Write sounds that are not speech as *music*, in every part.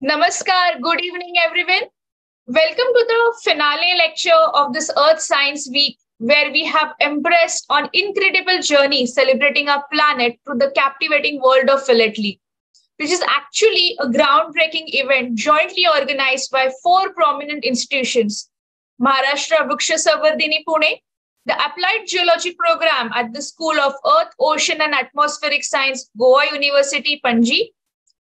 Namaskar, good evening, everyone. Welcome to the finale lecture of this Earth Science Week, where we have embraced on incredible journey celebrating our planet through the captivating world of philately, which is actually a groundbreaking event jointly organized by four prominent institutions Maharashtra Vriksha Samvardhini Pune, the Applied Geology Program at the School of Earth, Ocean and Atmospheric Science, Goa University, Panji,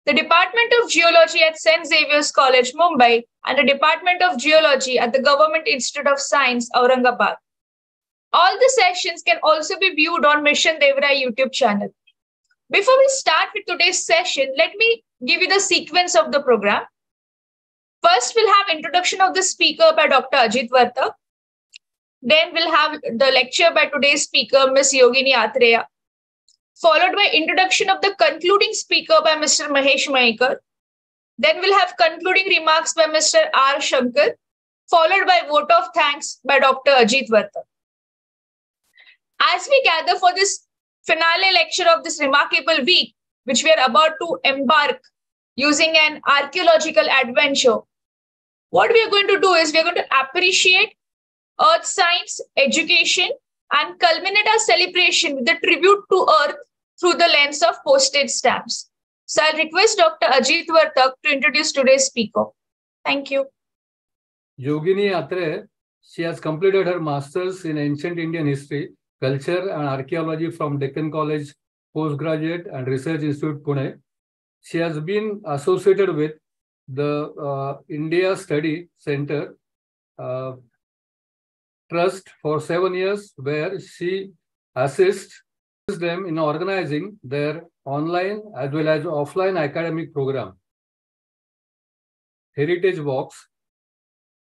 the Department of Geology at St. Xavier's College, Mumbai, and the Department of Geology at the Government Institute of Science, Aurangabad. All the sessions can also be viewed on Mission Devrai YouTube channel. Before we start with today's session, let me give you the sequence of the program. First, we'll have introduction of the speaker by Dr. Ajit Vartak. Then we'll have the lecture by today's speaker, Ms. Yogini Atreya, followed by introduction of the concluding speaker by Mr. Mahesh Maikar. Then we'll have concluding remarks by Mr. R. Shankar, followed by vote of thanks by Dr. Ajit Vartak. As we gather for this finale lecture of this remarkable week, which we are about to embark using an archaeological adventure, what we are going to do is we are going to appreciate earth science, education, and culminate our celebration with a tribute to earth through the lens of postage stamps. So I'll request Dr. Ajit Vartak to introduce today's speaker. Thank you. Yogini Atre, she has completed her master's in ancient Indian history, culture and archaeology from Deccan College Postgraduate and Research Institute, Pune. She has been associated with the uh, India Study Center uh, Trust for seven years, where she assists them in organizing their online as well as offline academic program, heritage walks,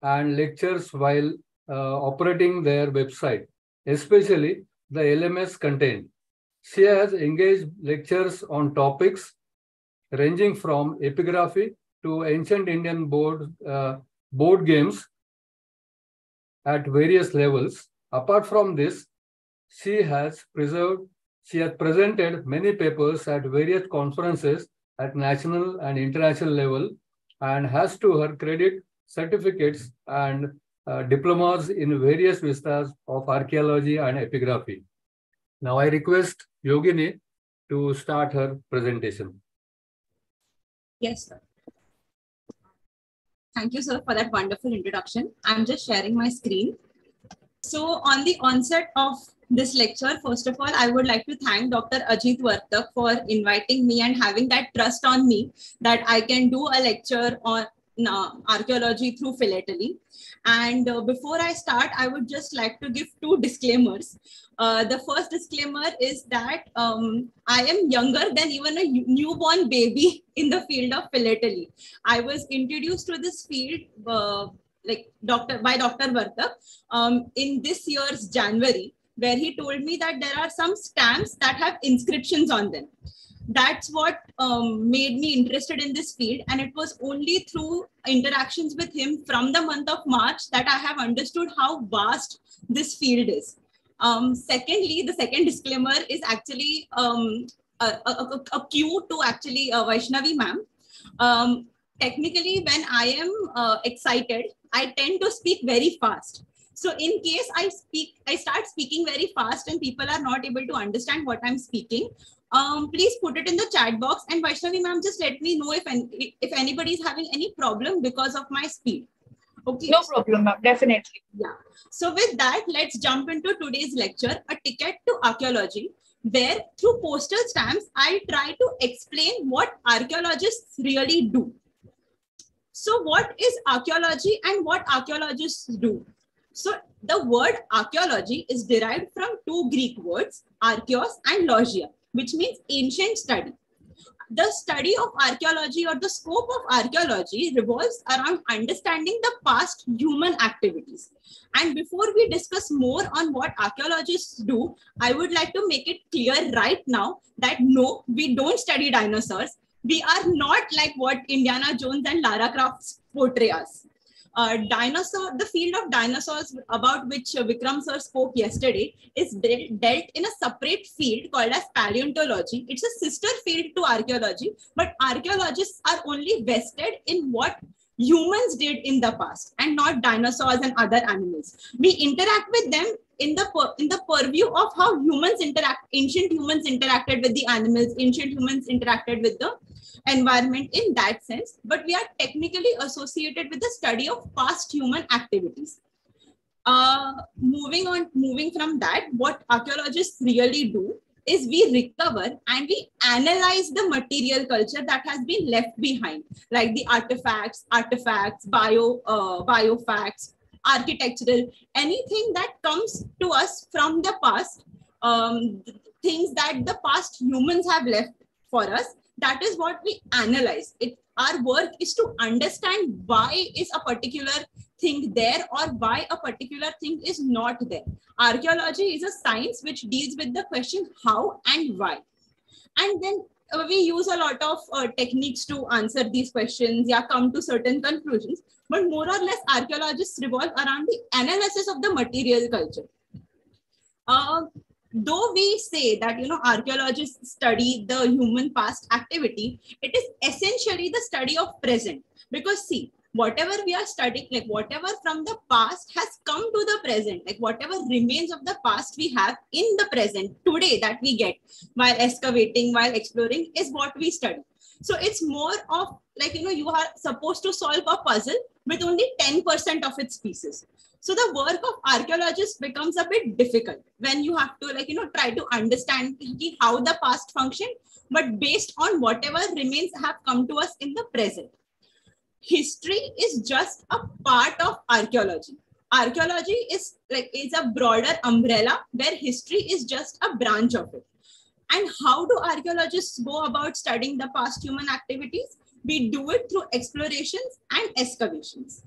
and lectures while uh, operating their website, especially the LMS content. She has engaged lectures on topics ranging from epigraphy to ancient Indian board, uh, board games at various levels. Apart from this, she has preserved, she has presented many papers at various conferences at national and international level and has to her credit certificates and uh, diplomas in various vistas of archaeology and epigraphy. Now I request Yogini to start her presentation. Yes, sir. Thank you, sir, for that wonderful introduction. I'm just sharing my screen. So on the onset of this lecture, first of all, I would like to thank Dr. Ajit Vartak for inviting me and having that trust on me that I can do a lecture on uh, archaeology through philately. And uh, before I start, I would just like to give two disclaimers. Uh, the first disclaimer is that um, I am younger than even a newborn baby *laughs* in the field of philately. I was introduced to this field uh, like doctor by Dr. Vartak um, in this year's January, where he told me that there are some stamps that have inscriptions on them. That's what um, made me interested in this field and it was only through interactions with him from the month of march that i have understood how vast this field is. Um, secondly the second disclaimer is actually um, a, a, a, a, cue to actually uh, vaishnavi ma'am. Um, technically when i am uh, excited i tend to speak very fast so in case I speak, I start speaking very fast and people are not able to understand what I'm speaking, um, please put it in the chat box. And Vaishnavi ma'am, just let me know if, any, if anybody is having any problem because of my speed. Okay. No problem, ma'am. Definitely. Yeah. So with that, let's jump into today's lecture, a ticket to archaeology, where through postal stamps, I try to explain what archaeologists really do. So what is archaeology and what archaeologists do? So the word archaeology is derived from two Greek words, archaeos and logia, which means ancient study. The study of archaeology or the scope of archaeology revolves around understanding the past human activities. And before we discuss more on what archaeologists do, I would like to make it clear right now that no, we don't study dinosaurs. We are not like what Indiana Jones and Lara Croft portray us uh, dinosaur, the field of dinosaurs about which uh, Vikram sir spoke yesterday is de dealt in a separate field called as paleontology. It's a sister field to archaeology, but archaeologists are only vested in what humans did in the past and not dinosaurs and other animals. We interact with them in the in the purview of how humans interact, ancient humans interacted with the animals, ancient humans interacted with the environment in that sense, but we are technically associated with the study of past human activities. Uh, moving on, moving from that, what archaeologists really do is we recover and we analyze the material culture that has been left behind, like the artifacts, artifacts, bio, uh, biofacts, architectural, anything that comes to us from the past, um, things that the past humans have left for us, that is what we analyze. It, our work is to understand why is a particular thing there or why a particular thing is not there. Archaeology is a science which deals with the question how and why. And then uh, we use a lot of uh, techniques to answer these questions, yeah, come to certain conclusions. But more or less, archaeologists revolve around the analysis of the material culture. Uh, though we say that you know archaeologists study the human past activity, it is essentially the study of present. Because see, whatever we are studying, like whatever from the past has come to the present, like whatever remains of the past we have in the present today that we get while excavating, while exploring is what we study. So it's more of like, you know, you are supposed to solve a puzzle with only 10% of its pieces. So the work of archaeologists becomes a bit difficult when you have to like, you know, try to understand how the past functioned, but based on whatever remains have come to us in the present. History is just a part of archaeology. Archaeology is like is a broader umbrella where history is just a branch of it. And how do archaeologists go about studying the past human activities? We do it through explorations and excavations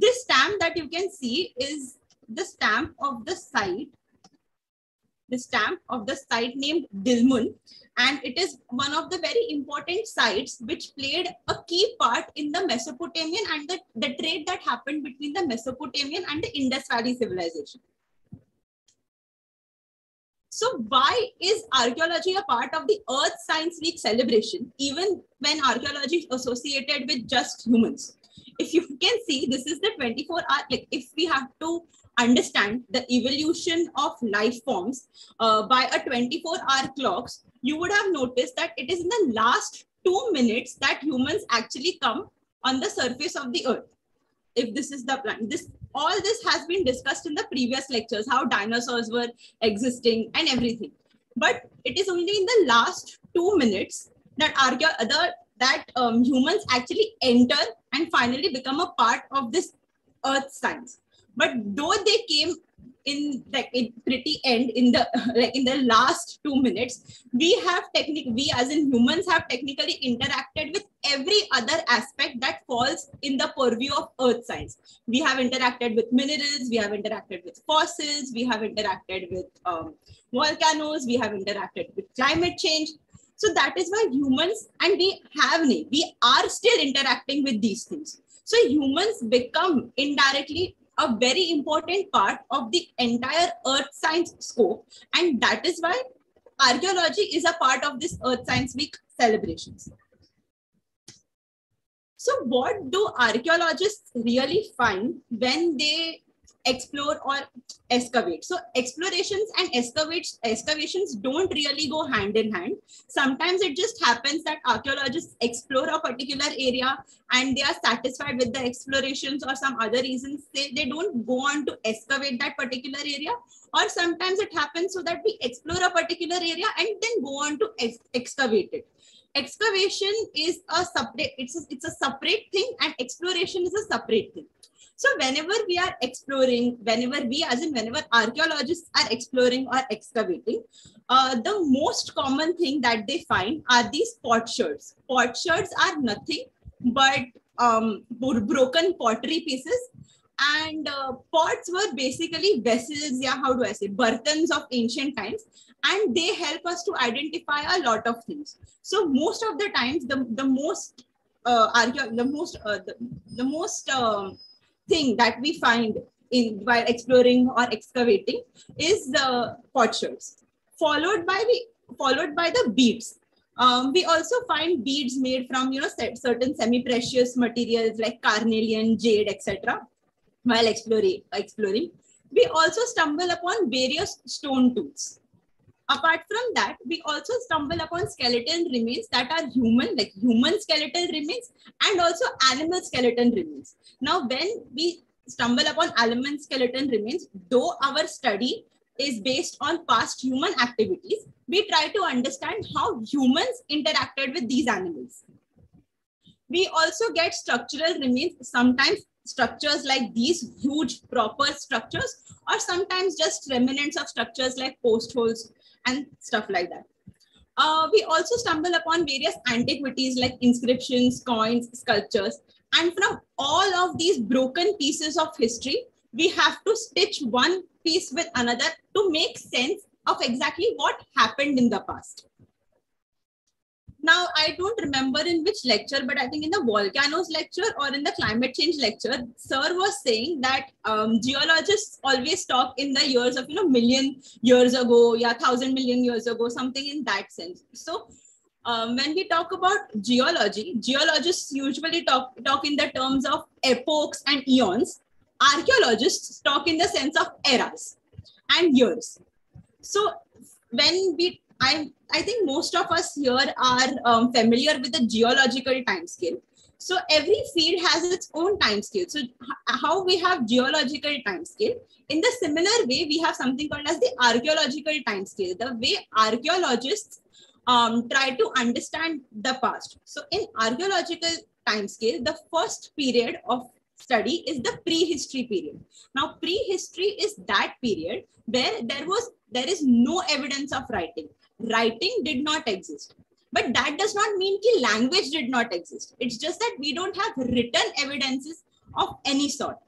this stamp that you can see is the stamp of the site the stamp of the site named Dilmun. And it is one of the very important sites which played a key part in the Mesopotamian and the, the trade that happened between the Mesopotamian and the Indus Valley civilization. So why is archaeology a part of the Earth Science Week celebration, even when archaeology is associated with just humans? If you can see, this is the 24 hour, like if we have to understand the evolution of life forms uh, by a 24 hour clocks, you would have noticed that it is in the last two minutes that humans actually come on the surface of the earth. If this is the plan, this all this has been discussed in the previous lectures, how dinosaurs were existing and everything. But it is only in the last two minutes that argue other that um, humans actually enter and finally become a part of this earth science but though they came in like in pretty end in the *laughs* like in the last two minutes we have technique we as in humans have technically interacted with every other aspect that falls in the purview of earth science we have interacted with minerals we have interacted with fossils we have interacted with um, volcanoes we have interacted with climate change so that is why humans and we have we are still interacting with these things. So humans become indirectly a very important part of the entire earth science scope and that is why archaeology is a part of this earth science week celebrations. So what do archaeologists really find when they explore or excavate. So explorations and excavates, excavations don't really go hand in hand. Sometimes it just happens that archaeologists explore a particular area and they are satisfied with the explorations or some other reasons they, they don't go on to excavate that particular area or sometimes it happens so that we explore a particular area and then go on to ex excavate it excavation is a separate it's a, it's a separate thing and exploration is a separate thing so whenever we are exploring, whenever we as in whenever archaeologists are exploring or excavating, uh, the most common thing that they find are these potsherds. Potsherds are nothing but um, broken pottery pieces. And uh, pots were basically vessels yeah how do i say burtons of ancient times. And they help us to identify a lot of things. So most of the times the, the most uh, the most uh, the, the most um, thing that we find in while exploring or excavating is the potsherds, followed by the followed by the beads. Um, we also find beads made from you know certain semi-precious materials like carnelian, jade, etc. While exploring, exploring, we also stumble upon various stone tools. Apart from that, we also stumble upon skeleton remains that are human, like human skeletal remains, and also animal skeleton remains. Now, when we stumble upon animal skeleton remains, though our study is based on past human activities, we try to understand how humans interacted with these animals. We also get structural remains, sometimes structures like these huge proper structures, or sometimes just remnants of structures like post holes and stuff like that. Uh, we also stumble upon various antiquities like inscriptions, coins, sculptures. And from all of these broken pieces of history, we have to stitch one piece with another to make sense of exactly what happened in the past. Now, I don't remember in which lecture, but I think in the volcanoes lecture or in the climate change lecture, sir was saying that um, geologists always talk in the years of, you know, million years ago, yeah, thousand million years ago, something in that sense. So um, when we talk about geology, geologists usually talk, talk in the terms of epochs and eons. Archaeologists talk in the sense of eras and years. So when we I, I think most of us here are um, familiar with the geological time scale. So every field has its own time scale. So how we have geological time scale, in the similar way, we have something called as the archaeological time scale, the way archaeologists um, try to understand the past. So in archaeological time scale, the first period of study is the prehistory period. Now, prehistory is that period where there was there is no evidence of writing writing did not exist. But that does not mean that language did not exist. It's just that we don't have written evidences of any sort.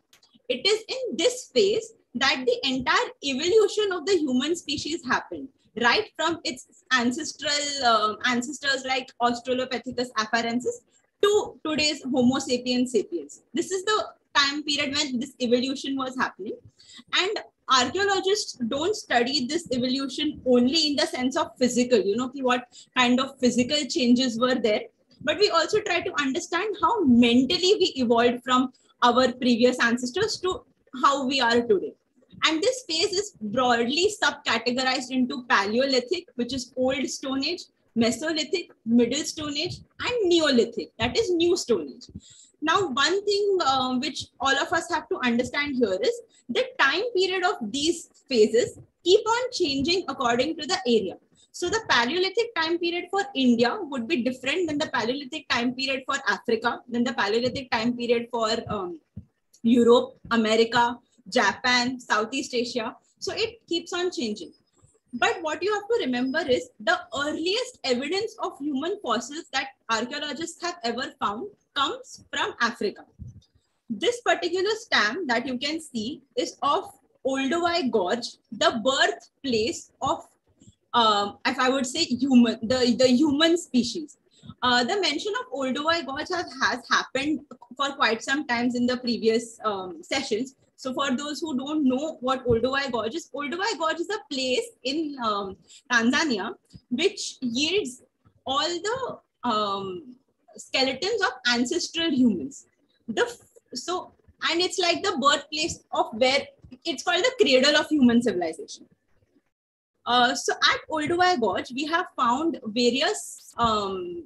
It is in this phase that the entire evolution of the human species happened, right from its ancestral uh, ancestors like Australopithecus afarensis to today's Homo sapiens sapiens. This is the time period when this evolution was happening. And archaeologists don't study this evolution only in the sense of physical, you know, what kind of physical changes were there, but we also try to understand how mentally we evolved from our previous ancestors to how we are today. And this phase is broadly subcategorized into Paleolithic, which is Old Stone Age, Mesolithic, Middle Stone Age, and Neolithic, that is New Stone Age. Now, one thing uh, which all of us have to understand here is the time period of these phases keep on changing according to the area. So the Paleolithic time period for India would be different than the Paleolithic time period for Africa, than the Paleolithic time period for um, Europe, America, Japan, Southeast Asia. So it keeps on changing. But what you have to remember is the earliest evidence of human fossils that archaeologists have ever found comes from Africa. This particular stamp that you can see is of Olduvai Gorge, the birthplace of, um, if I would say, human, the, the human species. Uh, the mention of Olduvai Gorge has, has happened for quite some times in the previous um, sessions. So for those who don't know what Olduvai Gorge is, Olduvai Gorge is a place in um, Tanzania which yields all the um, skeletons of ancestral humans. The so and it's like the birthplace of where it's called the cradle of human civilization. Uh, so at Olduvai Gorge, we have found various um,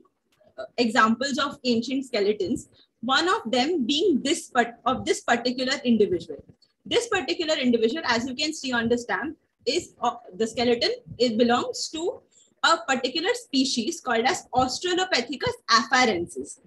examples of ancient skeletons. One of them being this part of this particular individual. This particular individual, as you can see on the stamp, is uh, the skeleton. It belongs to a particular species called as Australopithecus afarensis.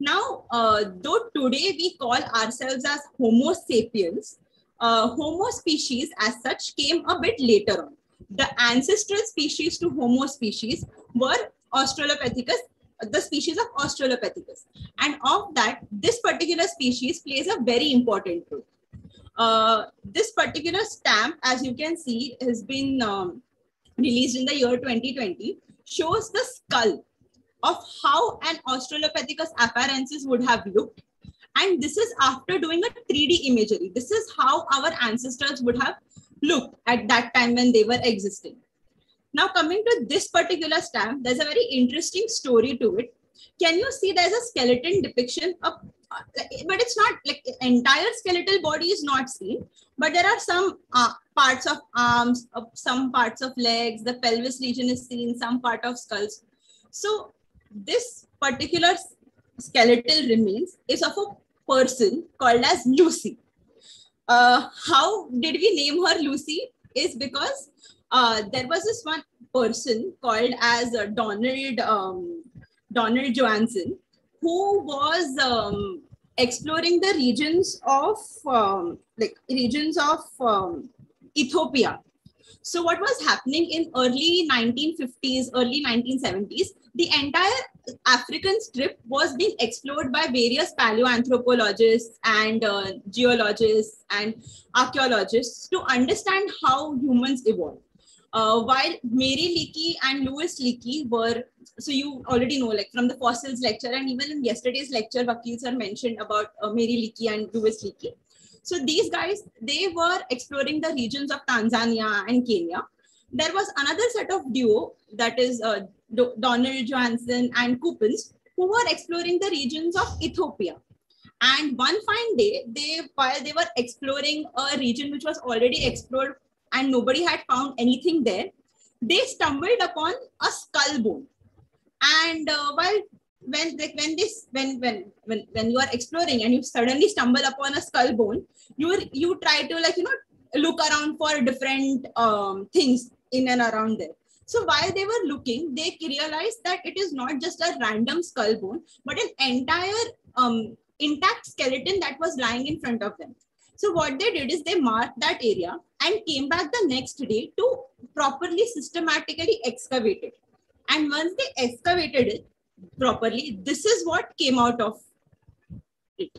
Now, uh, though today we call ourselves as Homo sapiens, uh, Homo species as such came a bit later on. The ancestral species to Homo species were Australopithecus, the species of Australopithecus. And of that, this particular species plays a very important role. Uh, this particular stamp, as you can see, has been um, released in the year 2020, shows the skull of how an Australopithecus afarensis would have looked. And this is after doing a 3D imagery. This is how our ancestors would have looked at that time when they were existing. Now coming to this particular stamp, there's a very interesting story to it. Can you see there's a skeleton depiction of, but it's not like entire skeletal body is not seen, but there are some uh, parts of arms, of some parts of legs, the pelvis region is seen, some part of skulls. So this particular skeletal remains is of a person called as Lucy. Uh, how did we name her Lucy? Is because uh, there was this one person called as uh, Donald um, Donald Johanson, who was um, exploring the regions of um, like regions of um, Ethiopia. So what was happening in early 1950s, early 1970s, the entire African strip was being explored by various paleoanthropologists and uh, geologists and archaeologists to understand how humans evolved. Uh, while Mary Leakey and Louis Leakey were, so you already know, like from the fossils lecture, and even in yesterday's lecture, Vakil sir mentioned about uh, Mary Leakey and Louis Leakey. So these guys, they were exploring the regions of Tanzania and Kenya. There was another set of duo, that is uh, Donald Johanson and Coppens, who were exploring the regions of Ethiopia. And one fine day, they while they were exploring a region which was already explored and nobody had found anything there, they stumbled upon a skull bone. And uh, while when like when this when when when when you are exploring and you suddenly stumble upon a skull bone, you you try to like you know look around for different um, things in and around there. So while they were looking, they realized that it is not just a random skull bone, but an entire um, intact skeleton that was lying in front of them. So what they did is they marked that area and came back the next day to properly systematically excavate it. And once they excavated it properly, this is what came out of it.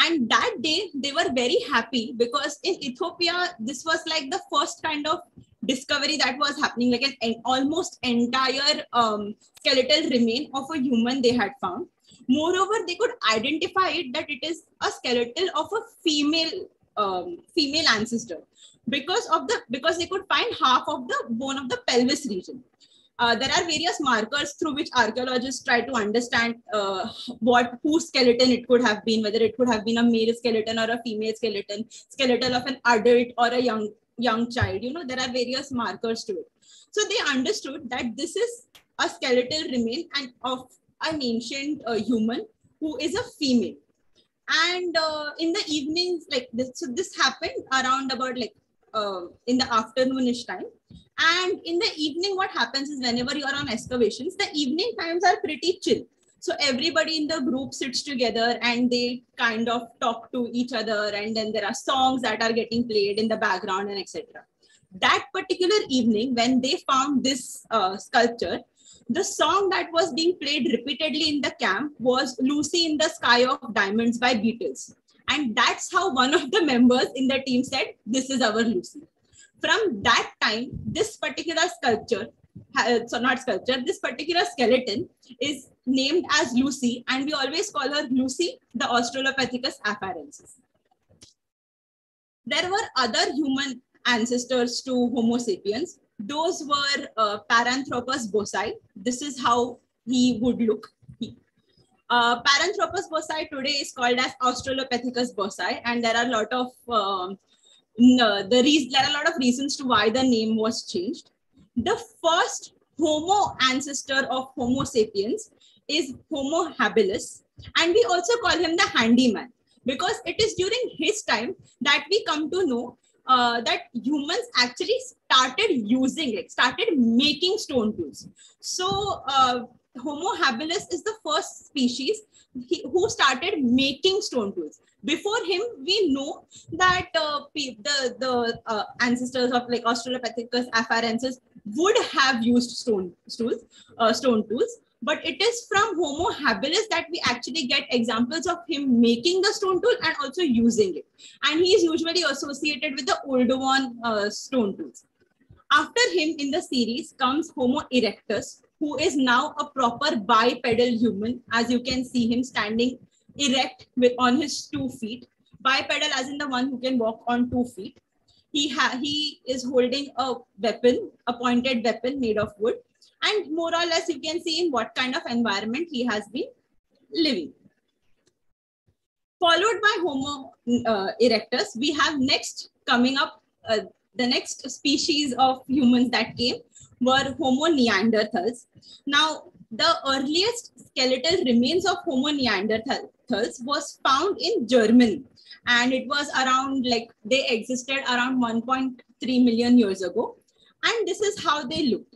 And that day they were very happy because in Ethiopia, this was like the first kind of discovery that was happening, like an, an almost entire um, skeletal remain of a human they had found. Moreover, they could identify it that it is a skeletal of a female um, female ancestor because of the because they could find half of the bone of the pelvis region. Uh, there are various markers through which archaeologists try to understand uh, what whose skeleton it could have been, whether it could have been a male skeleton or a female skeleton, skeleton of an adult or a young young child. You know, there are various markers to it. So they understood that this is a skeletal remain and of an ancient uh, human who is a female. And uh, in the evenings, like this, so this happened around about like uh, in the afternoonish time. And in the evening, what happens is whenever you are on excavations, the evening times are pretty chill. So everybody in the group sits together and they kind of talk to each other, and then there are songs that are getting played in the background and etc. That particular evening, when they found this uh, sculpture, the song that was being played repeatedly in the camp was Lucy in the Sky of Diamonds by Beatles. And that's how one of the members in the team said, This is our Lucy. From that time, this particular sculpture, uh, so not sculpture, this particular skeleton is named as Lucy, and we always call her Lucy, the Australopithecus afarensis. There were other human ancestors to Homo sapiens those were uh, Paranthropus boisei. This is how he would look. Uh, Paranthropus boisei today is called as Australopithecus boisei, and there are a lot of um, the reason there are a lot of reasons to why the name was changed. The first Homo ancestor of Homo sapiens is Homo habilis, and we also call him the handyman because it is during his time that we come to know uh, that humans actually started using it, started making stone tools. So uh, Homo habilis is the first species he, who started making stone tools. Before him, we know that uh, the the uh, ancestors of like Australopithecus afarensis would have used stone tools, uh, stone tools but it is from Homo habilis that we actually get examples of him making the stone tool and also using it. And he is usually associated with the Oldowan uh, stone tools. After him in the series comes Homo erectus, who is now a proper bipedal human. As you can see him standing erect with on his two feet. Bipedal as in the one who can walk on two feet. He, ha- he is holding a weapon, a pointed weapon made of wood. And more or less you can see in what kind of environment he has been living. Followed by Homo uh, erectus, we have next coming up, uh, the next species of humans that came were Homo neanderthals. Now, the earliest skeletal remains of Homo neanderthals was found in Germany. And it was around like they existed around 1.3 million years ago. And this is how they looked.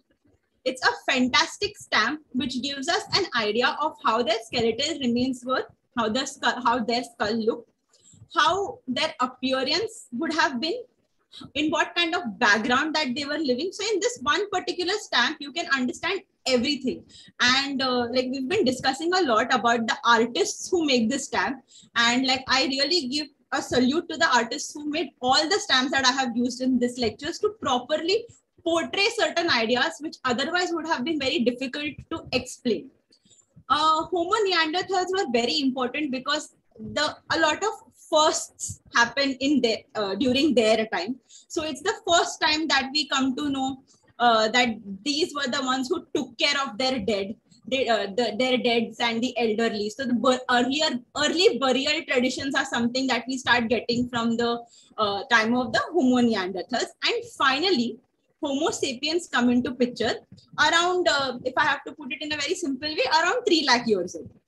It's a fantastic stamp which gives us an idea of how their skeletal remains were, how, skull, how their skull looked, how their appearance would have been in what kind of background that they were living. So in this one particular stamp, you can understand everything. And uh, like we've been discussing a lot about the artists who make this stamp. And like I really give a salute to the artists who made all the stamps that I have used in this lectures to properly portray certain ideas which otherwise would have been very difficult to explain. Uh, Homo neanderthals were very important because the a lot of firsts happen in their uh, during their time. So it's the first time that we come to know uh, that these were the ones who took care of their dead they, uh, the, their deads and the elderly. So the earlier early burial traditions are something that we start getting from the uh, time of the homo neanderthals. And finally homo sapiens come into picture around uh, if i have to put it in a very simple way around 3 lakh years ago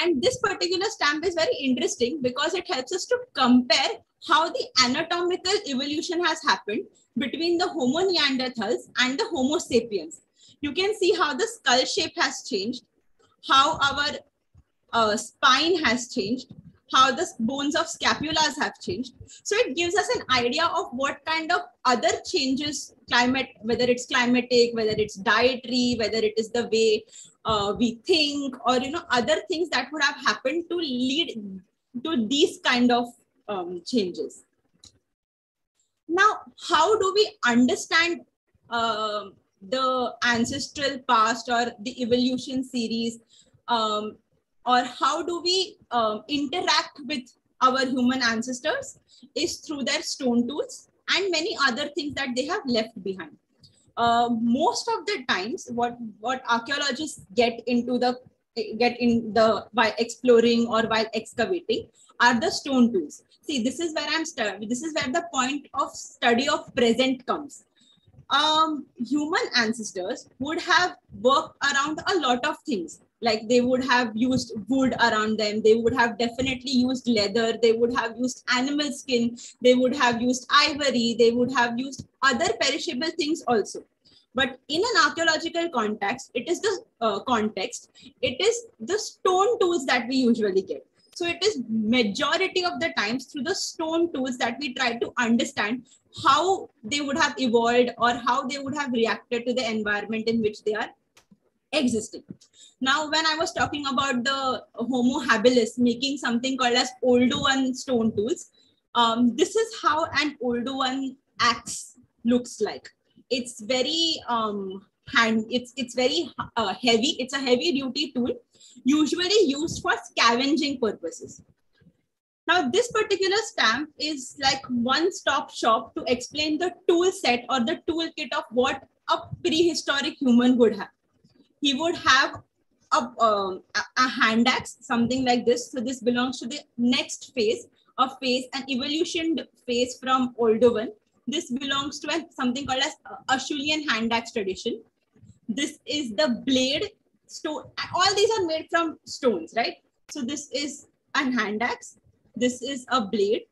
and this particular stamp is very interesting because it helps us to compare how the anatomical evolution has happened between the Homo neanderthals and the Homo sapiens. You can see how the skull shape has changed, how our uh, spine has changed, how the bones of scapulas have changed. So it gives us an idea of what kind of other changes climate, whether it's climatic, whether it's dietary, whether it is the way uh, we think or you know other things that would have happened to lead to these kind of um, changes now how do we understand uh, the ancestral past or the evolution series um, or how do we um, interact with our human ancestors is through their stone tools and many other things that they have left behind. Uh, most of the times what what archaeologists get into the get in the by exploring or while excavating are the stone tools. See this is where i'm this is where the point of study of present comes. Um, human ancestors would have worked around a lot of things like they would have used wood around them. They would have definitely used leather. They would have used animal skin. They would have used ivory. They would have used other perishable things also. But in an archaeological context it is the uh, context it is the stone tools that we usually get. So it is majority of the times through the stone tools that we try to understand how they would have evolved or how they would have reacted to the environment in which they are existing. Now, when I was talking about the Homo habilis making something called as Oldowan stone tools, um, this is how an Oldowan axe looks like. It's very um, hand. It's it's very uh, heavy. It's a heavy duty tool, usually used for scavenging purposes. Now, this particular stamp is like one-stop shop to explain the tool set or the toolkit of what a prehistoric human would have he would have a, um, a hand axe, something like this. So this belongs to the next phase of phase, an evolution phase from Oldowan. This belongs to a, something called as Acheulean hand axe tradition. This is the blade stone. All these are made from stones, right? So this is an hand axe. This is a blade.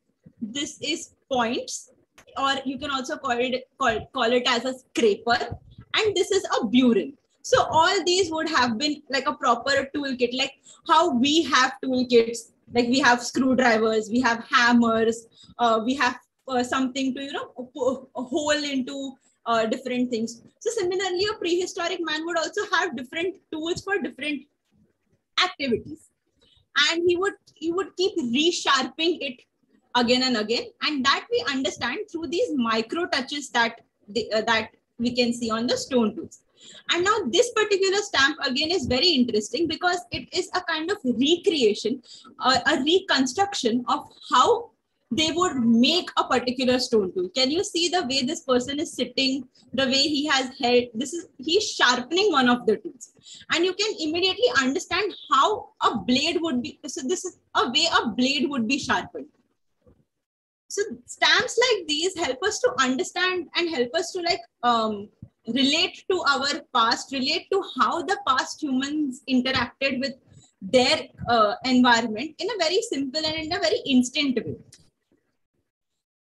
This is points, or you can also call it call, call it as a scraper. And this is a burin. So all these would have been like a proper toolkit, like how we have toolkits, like we have screwdrivers, we have hammers, uh, we have uh, something to, you know, a hole into uh, different things. So similarly, a prehistoric man would also have different tools for different activities. And he would, he would keep resharpening it again and again. And that we understand through these micro touches that, the, uh, that we can see on the stone tools. And now this particular stamp again is very interesting because it is a kind of recreation, uh, a reconstruction of how they would make a particular stone tool. Can you see the way this person is sitting, the way he has held? This is he's sharpening one of the tools, and you can immediately understand how a blade would be. So this is a way a blade would be sharpened. So stamps like these help us to understand and help us to like um, relate to our past, relate to how the past humans interacted with their uh, environment in a very simple and in a very instant way.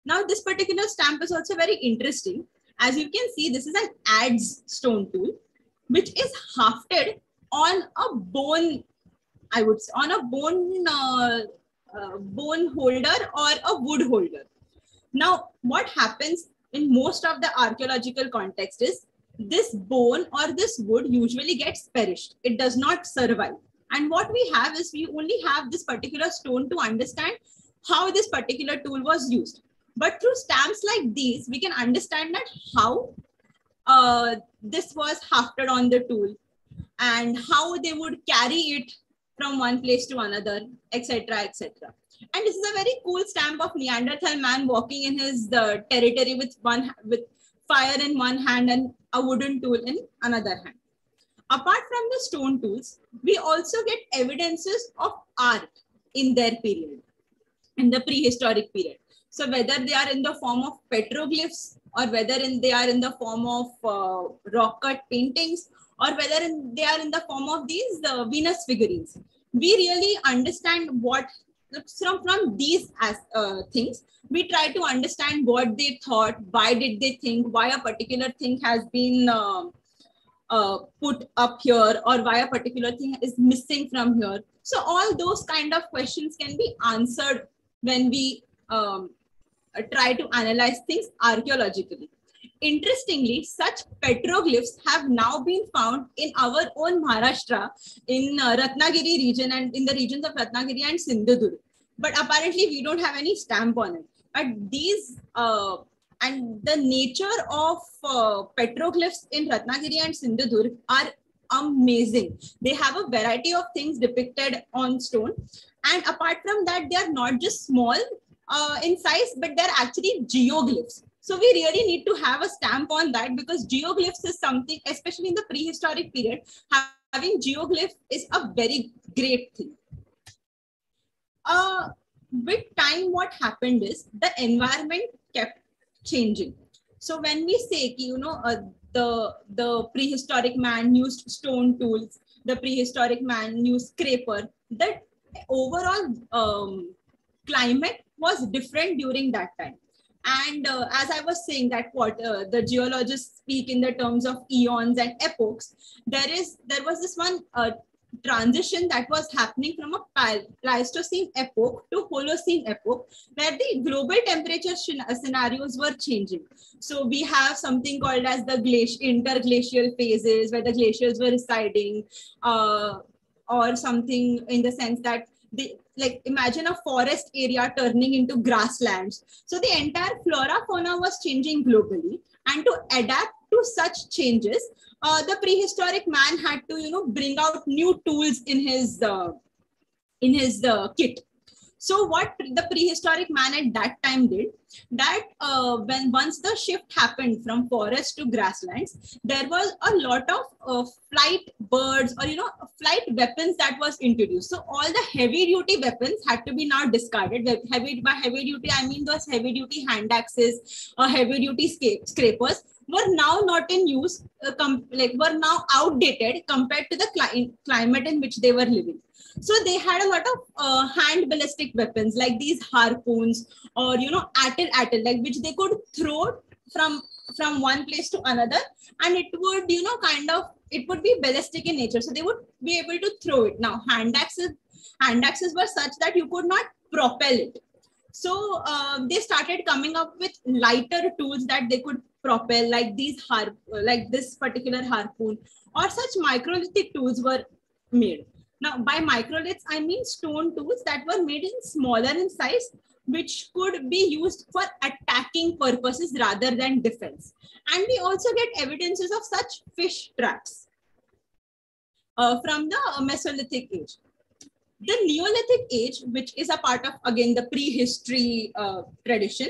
Now, this particular stamp is also very interesting. As you can see, this is an adze stone tool, which is hafted on a bone, I would say, on a bone, uh, uh, bone holder or a wood holder. Now, what happens in most of the archaeological context is this bone or this wood usually gets perished. It does not survive. And what we have is we only have this particular stone to understand how this particular tool was used. But through stamps like these, we can understand that how uh, this was hafted on the tool and how they would carry it from one place to another, etc., etc. And this is a very cool stamp of Neanderthal man walking in his uh, territory with one with fire in one hand and a wooden tool in another hand. Apart from the stone tools, we also get evidences of art in their period, in the prehistoric period. So whether they are in the form of petroglyphs or whether in, they are in the form of uh, rock cut paintings or whether in, they are in the form of these uh, Venus figurines. We really understand what from, from these as uh, things, we try to understand what they thought, why did they think, why a particular thing has been uh, uh, put up here or why a particular thing is missing from here. So all those kind of questions can be answered when we um, uh, try to analyze things archaeologically. Interestingly, such petroglyphs have now been found in our own Maharashtra, in uh, Ratnagiri region and in the regions of Ratnagiri and Sindhudurg. But apparently we don't have any stamp on it. But these uh, and the nature of uh, petroglyphs in Ratnagiri and Sindhudurg are amazing. They have a variety of things depicted on stone. And apart from that, they are not just small, uh, in size, but they're actually geoglyphs. So we really need to have a stamp on that because geoglyphs is something, especially in the prehistoric period, having geoglyph is a very great thing. Uh, with time, what happened is the environment kept changing. So when we say, you know, uh, the, the prehistoric man used stone tools, the prehistoric man used scraper, that overall um, climate was different during that time. And uh, as I was saying that what uh, the geologists speak in the terms of eons and epochs, there is there was this one uh, transition that was happening from a Pleistocene epoch to Holocene epoch, where the global temperature scenarios were changing. So we have something called as the glacial interglacial phases, where the glaciers were receding, uh, or something in the sense that the like imagine a forest area turning into grasslands so the entire flora fauna was changing globally and to adapt to such changes uh, the prehistoric man had to you know bring out new tools in his uh, in his uh, kit so what the prehistoric man at that time did, that uh, when once the shift happened from forest to grasslands, there was a lot of uh, flight birds or you know flight weapons that was introduced. So all the heavy duty weapons had to be now discarded. Heavy by heavy duty, I mean those heavy duty hand axes or heavy duty scrapers were now not in use, uh, like were now outdated compared to the cli climate in which they were living. So they had a lot of uh, hand ballistic weapons like these harpoons or you know atlatl like which they could throw from from one place to another. And it would you know kind of it would be ballistic in nature. So they would be able to throw it. Now hand axes hand axes were such that you could not propel it so uh, they started coming up with lighter tools that they could propel like these harp like this particular harpoon or such microlithic tools were made now, by microliths, I mean stone tools that were made in smaller in size, which could be used for attacking purposes rather than defense. And we also get evidences of such fish traps uh, from the Mesolithic age. The Neolithic age, which is a part of, again, the prehistory uh, tradition,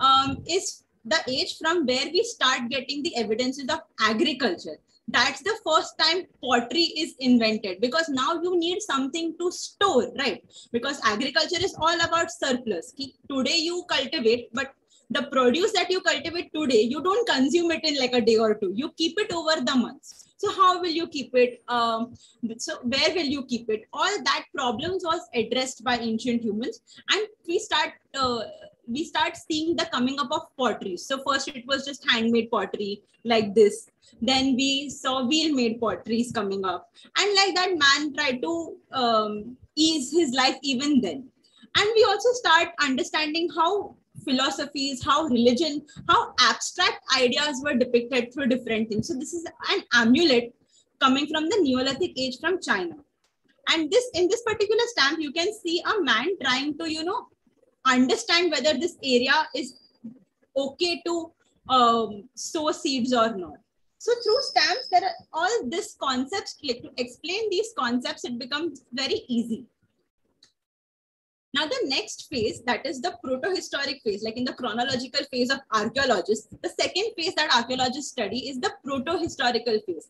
um, is the age from where we start getting the evidences of agriculture. That's the first time pottery is invented because now you need something to store right? Because agriculture is all about surplus. Today you cultivate but the produce that you cultivate today you don't consume it in like a day or two. You keep it over the months so how will you keep it um, so where will you keep it all that problems was addressed by ancient humans and we start uh, we start seeing the coming up of pottery. So first it was just handmade pottery like this. Then we saw wheel-made potteries coming up. And like that man tried to um, ease his life even then. And we also start understanding how philosophies, how religion, how abstract ideas were depicted through different things. So this is an amulet coming from the Neolithic age from China. And this in this particular stamp, you can see a man trying to, you know, understand whether this area is okay to um, sow seeds or not. So through stamps, there are all these concepts, to explain these concepts, it becomes very easy. Now the next phase, that is the proto-historic phase, like in the chronological phase of archaeologists, the second phase that archaeologists study is the proto-historical phase.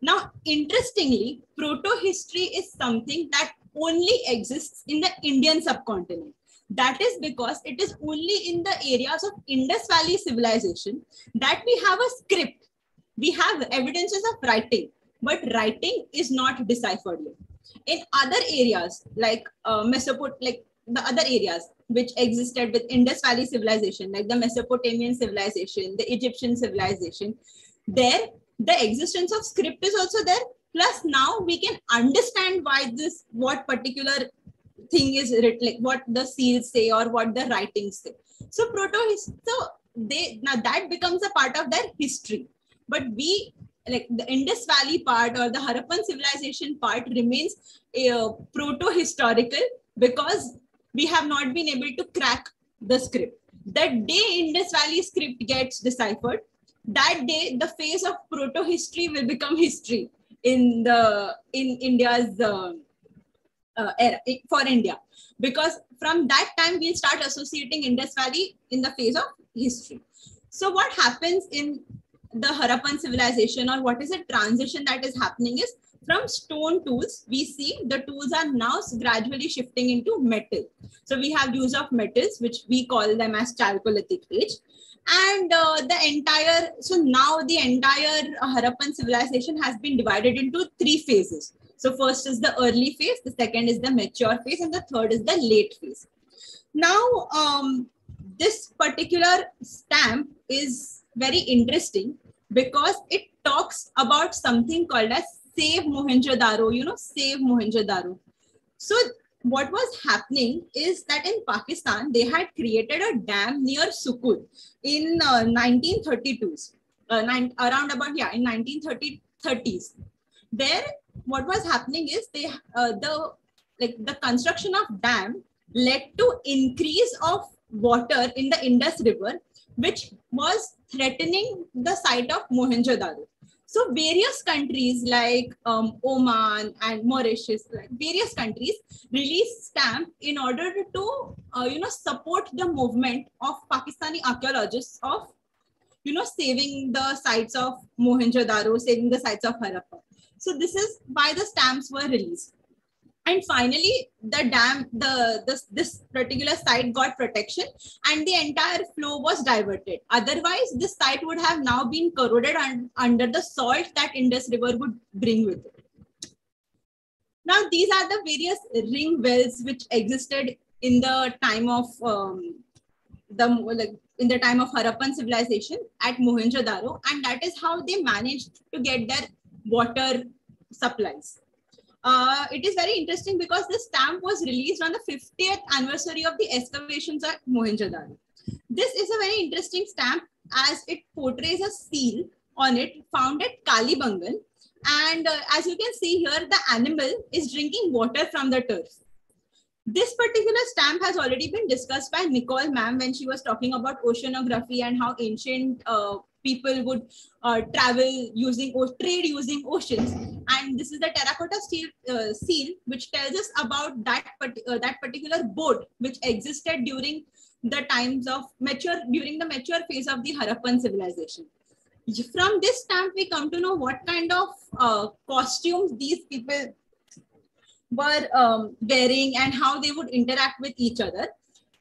Now, interestingly, proto-history is something that only exists in the Indian subcontinent. That is because it is only in the areas of Indus Valley civilization that we have a script. We have evidences of writing, but writing is not deciphered yet. In other areas like uh, Mesopot, like the other areas which existed with Indus Valley civilization, like the Mesopotamian civilization, the Egyptian civilization, there the existence of script is also there. Plus, now we can understand why this, what particular thing is written, like what the seals say or what the writings say. So proto so they now that becomes a part of their history. But we like the Indus Valley part or the Harappan civilization part remains uh, proto-historical because we have not been able to crack the script. The day Indus Valley script gets deciphered, that day the phase of proto-history will become history in the in India's uh, uh, era for India. Because from that time, we'll start associating Indus Valley in the phase of history. So what happens in the Harappan civilization or what is a transition that is happening is from stone tools, we see the tools are now gradually shifting into metal. So we have use of metals, which we call them as Chalcolithic age. And uh, the entire, so now the entire Harappan civilization has been divided into three phases. So first is the early phase, the second is the mature phase, and the third is the late phase. Now, um, this particular stamp is very interesting because it talks about something called as Save Mohenjo-Daro, you know, Save Mohenjo-Daro. So what was happening is that in Pakistan, they had created a dam near Sukkur in uh, 1932s, uh, nine, around about, yeah, in 1930s. There, what was happening is they uh, the like the construction of dam led to increase of water in the Indus River, which was threatening the site of Mohenjo-Daro. So various countries like um, Oman and Mauritius, like various countries released stamp in order to, uh, you know, support the movement of Pakistani archaeologists of, you know, saving the sites of Mohenjo-Daro, saving the sites of Harappa. So this is why the stamps were released. And finally, the dam, the this, this particular site got protection and the entire flow was diverted. Otherwise, this site would have now been corroded un under the salt that Indus River would bring with it. Now, these are the various ring wells which existed in the time of um, the like in the time of Harappan civilization at Mohenjo-Daro, and that is how they managed to get their water supplies. Uh, it is very interesting because this stamp was released on the 50th anniversary of the excavations at Mohenjo-Daro. This is a very interesting stamp as it portrays a seal on it found at Kalibangan. And uh, as you can see here, the animal is drinking water from the turf. This particular stamp has already been discussed by Nicole ma'am when she was talking about oceanography and how ancient uh, people would uh, travel using or trade using oceans. And this is the terracotta steel, uh, seal, which tells us about that, uh, that particular boat which existed during the times of mature, during the mature phase of the Harappan civilization. From this stamp, we come to know what kind of uh, costumes these people were um, wearing and how they would interact with each other.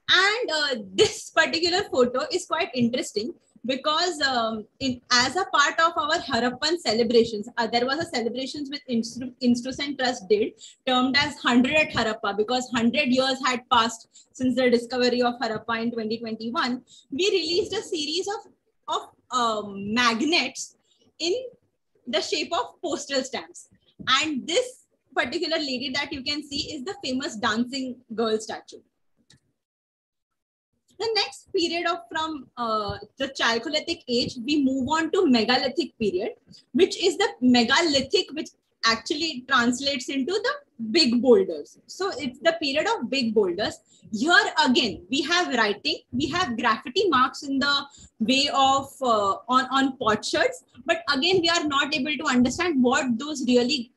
And uh, this particular photo is quite interesting because um, in, as a part of our Harappan celebrations, uh, there was a celebrations with Instru Instrucent Trust did termed as 100 at Harappa because 100 years had passed since the discovery of Harappa in 2021. We released a series of, of um, magnets in the shape of postal stamps. And this particular lady that you can see is the famous dancing girl statue. The next period of from uh, the Chalcolithic age, we move on to megalithic period, which is the megalithic, which actually translates into the big boulders. So it's the period of big boulders. Here again, we have writing, we have graffiti marks in the way of uh, on, on potsherds, but again, we are not able to understand what those really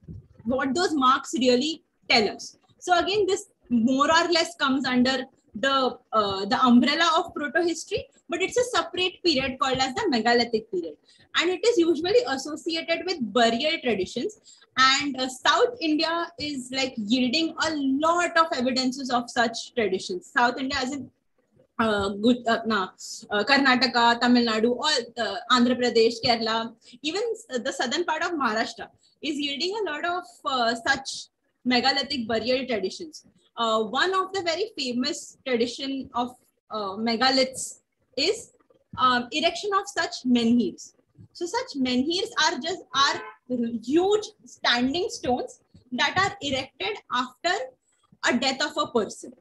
what those marks really tell us. So again, this more or less comes under the uh, the umbrella of proto history, but it's a separate period called as the megalithic period, and it is usually associated with burial traditions. And uh, South India is like yielding a lot of evidences of such traditions. South India, as in uh, good, uh, nah, uh, Karnataka, Tamil Nadu, all uh, Andhra Pradesh, Kerala, even the southern part of Maharashtra is yielding a lot of uh, such megalithic burial traditions. Uh, one of the very famous tradition of uh, megaliths is um, erection of such menhirs. So such menhirs are just are huge standing stones that are erected after a death of a person.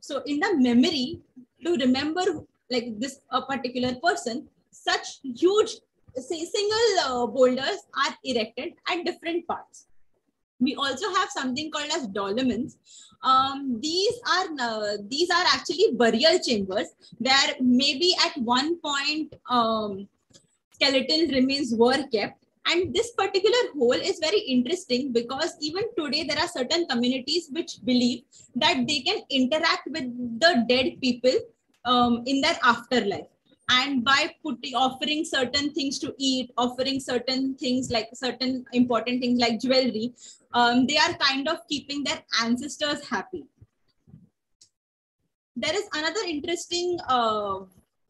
So in the memory to remember like this a particular person, such huge say single uh, boulders are erected at different parts. We also have something called as dolmens. Um, these are uh, these are actually burial chambers where maybe at one point um, remains were kept. And this particular hole is very interesting because even today there are certain communities which believe that they can interact with the dead people um, in their afterlife and by putting offering certain things to eat offering certain things like certain important things like jewelry um, they are kind of keeping their ancestors happy. There is another interesting uh,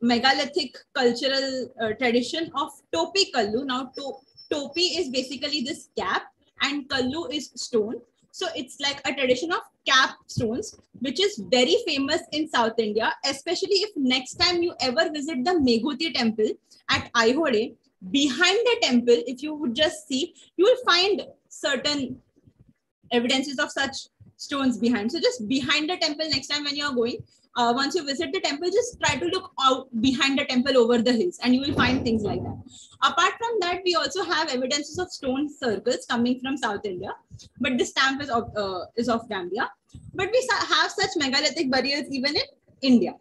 megalithic cultural uh, tradition of topi kallu. Now to, topi is basically this cap and kallu is stone so it's like a tradition of cap stones, which is very famous in South India, especially if next time you ever visit the Meguti temple at Aihole, behind the temple, if you would just see, you will find certain evidences of such stones behind. So just behind the temple next time when you're going, uh, once you visit the temple, just try to look out behind the temple over the hills and you will find things like that. Apart from that, we also have evidences of stone circles coming from South India, but this stamp is of, uh, is of Gambia. But we have such megalithic burials even in India.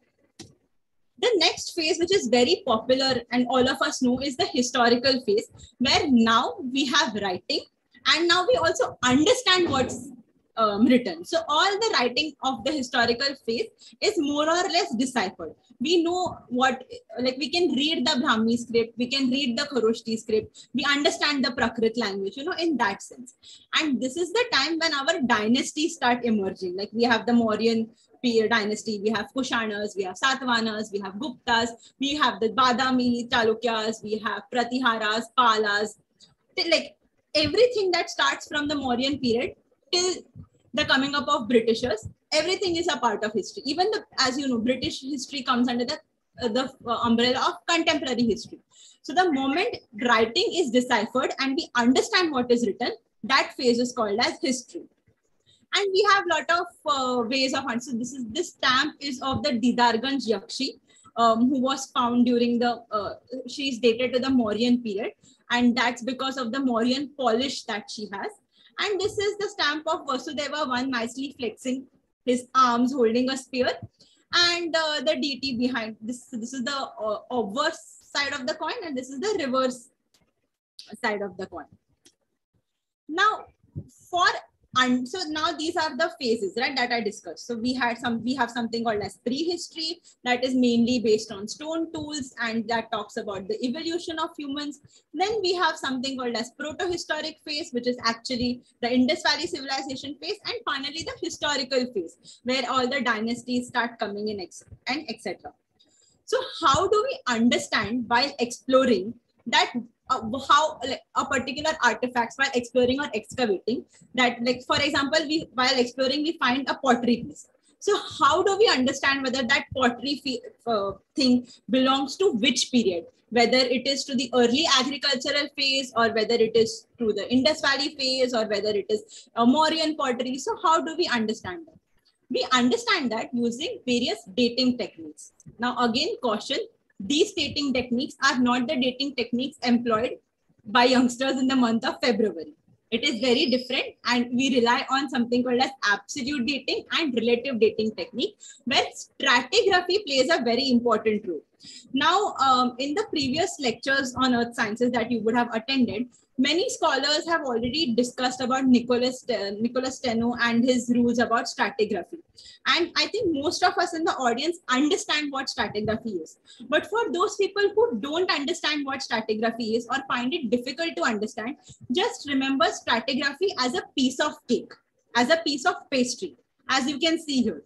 The next phase, which is very popular and all of us know, is the historical phase, where now we have writing and now we also understand what's um, written. So all the writing of the historical phase is more or less deciphered. We know what, like we can read the Brahmi script, we can read the Kharoshti script, we understand the Prakrit language, you know, in that sense. And this is the time when our dynasties start emerging. Like we have the Mauryan period dynasty, we have Kushanas, we have Satavahanas, we have Guptas, we have the Badami Chalukyas, we have Pratiharas, Palas, like everything that starts from the Mauryan period till the coming up of Britishers, everything is a part of history. Even the, as you know, British history comes under the, uh, the uh, umbrella of contemporary history. So the moment writing is deciphered and we understand what is written, that phase is called as history. And we have lot of uh, ways of answering. This is this stamp is of the Didarganj Yakshi, um, who was found during the, uh, she is dated to the Mauryan period. And that's because of the Mauryan polish that she has. And this is the stamp of Vasudeva, one nicely flexing his arms holding a spear, and uh, the deity behind this. This is the uh, obverse side of the coin, and this is the reverse side of the coin. Now, for and so now these are the phases right that i discussed. So we had some we have something called as prehistory that is mainly based on stone tools and that talks about the evolution of humans. Then we have something called as protohistoric phase which is actually the indus valley civilization phase and finally the historical phase where all the dynasties start coming in and etc so how do we understand while exploring that uh, how like, a particular artifacts while exploring or excavating that like for example we while exploring we find a pottery piece. So how do we understand whether that pottery uh, thing belongs to which period? Whether it is to the early agricultural phase or whether it is to the indus valley phase or whether it is a mauryan pottery. So how do we understand that? We understand that using various dating techniques. Now again caution these dating techniques are not the dating techniques employed by youngsters in the month of February. It is very different and we rely on something called as absolute dating and relative dating technique where stratigraphy plays a very important role. Now, um, in the previous lectures on earth sciences that you would have attended, many scholars have already discussed about Nicholas, Nicholas Steno and his rules about stratigraphy. And I think most of us in the audience understand what stratigraphy is. But for those people who don't understand what stratigraphy is or find it difficult to understand, just remember stratigraphy as a piece of cake, as a piece of pastry, as you can see here.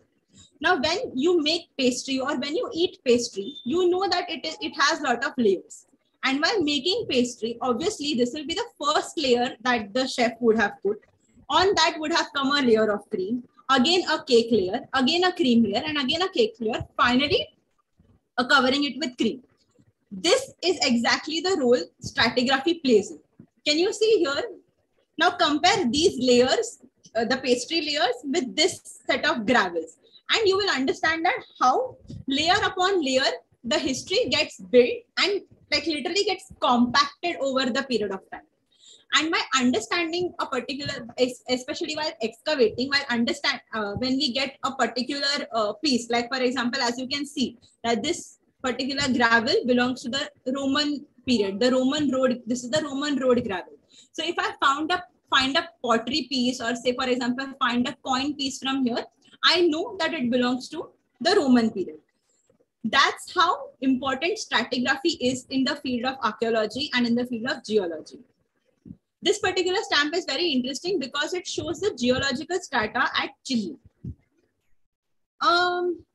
Now, when you make pastry or when you eat pastry, you know that it, is, it has a lot of layers and while making pastry, obviously this will be the first layer that the chef would have put. On that would have come a layer of cream, again a cake layer, again a cream layer, and again a cake layer, finally uh, covering it with cream. This is exactly the role stratigraphy plays in. Can you see here? Now compare these layers, uh, the pastry layers with this set of gravels. And you will understand that how layer upon layer, the history gets built and like literally gets compacted over the period of time. And by understanding a particular especially while excavating while understand uh, when we get a particular uh, piece like for example as you can see that this particular gravel belongs to the roman period the roman road this is the roman road gravel. So if i found a find a pottery piece or say for example find a coin piece from here i know that it belongs to the roman period that's how important stratigraphy is in the field of archaeology and in the field of geology. This particular stamp is very interesting because it shows the geological strata at Chile. Um,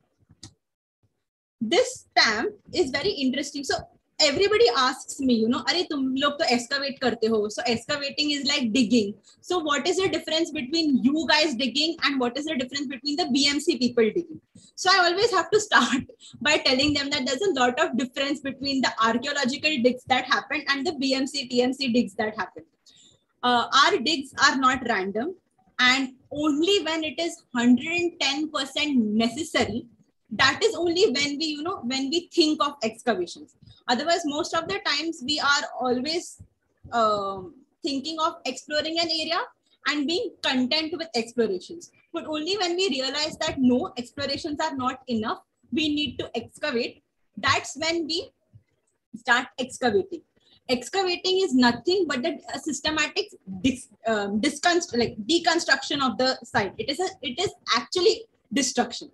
this stamp is very interesting. So everybody asks me you know are tum log to excavate karte ho. So excavating is like digging. So what is the difference between you guys digging and what is the difference between the bmc people digging? So i always have to *laughs* start by telling them that there's a lot of difference between the archaeological digs that happened and the bmc tmc digs that happened uh, our digs are not random and only when it is 110% necessary that is only when we you know when we think of excavations otherwise most of the times we are always um, thinking of exploring an area and being content with explorations. But only when we realize that no explorations are not enough we need to excavate that's when we start excavating. Excavating is nothing but the systematic dis, um, like deconstruction of the site. It is a it is actually destruction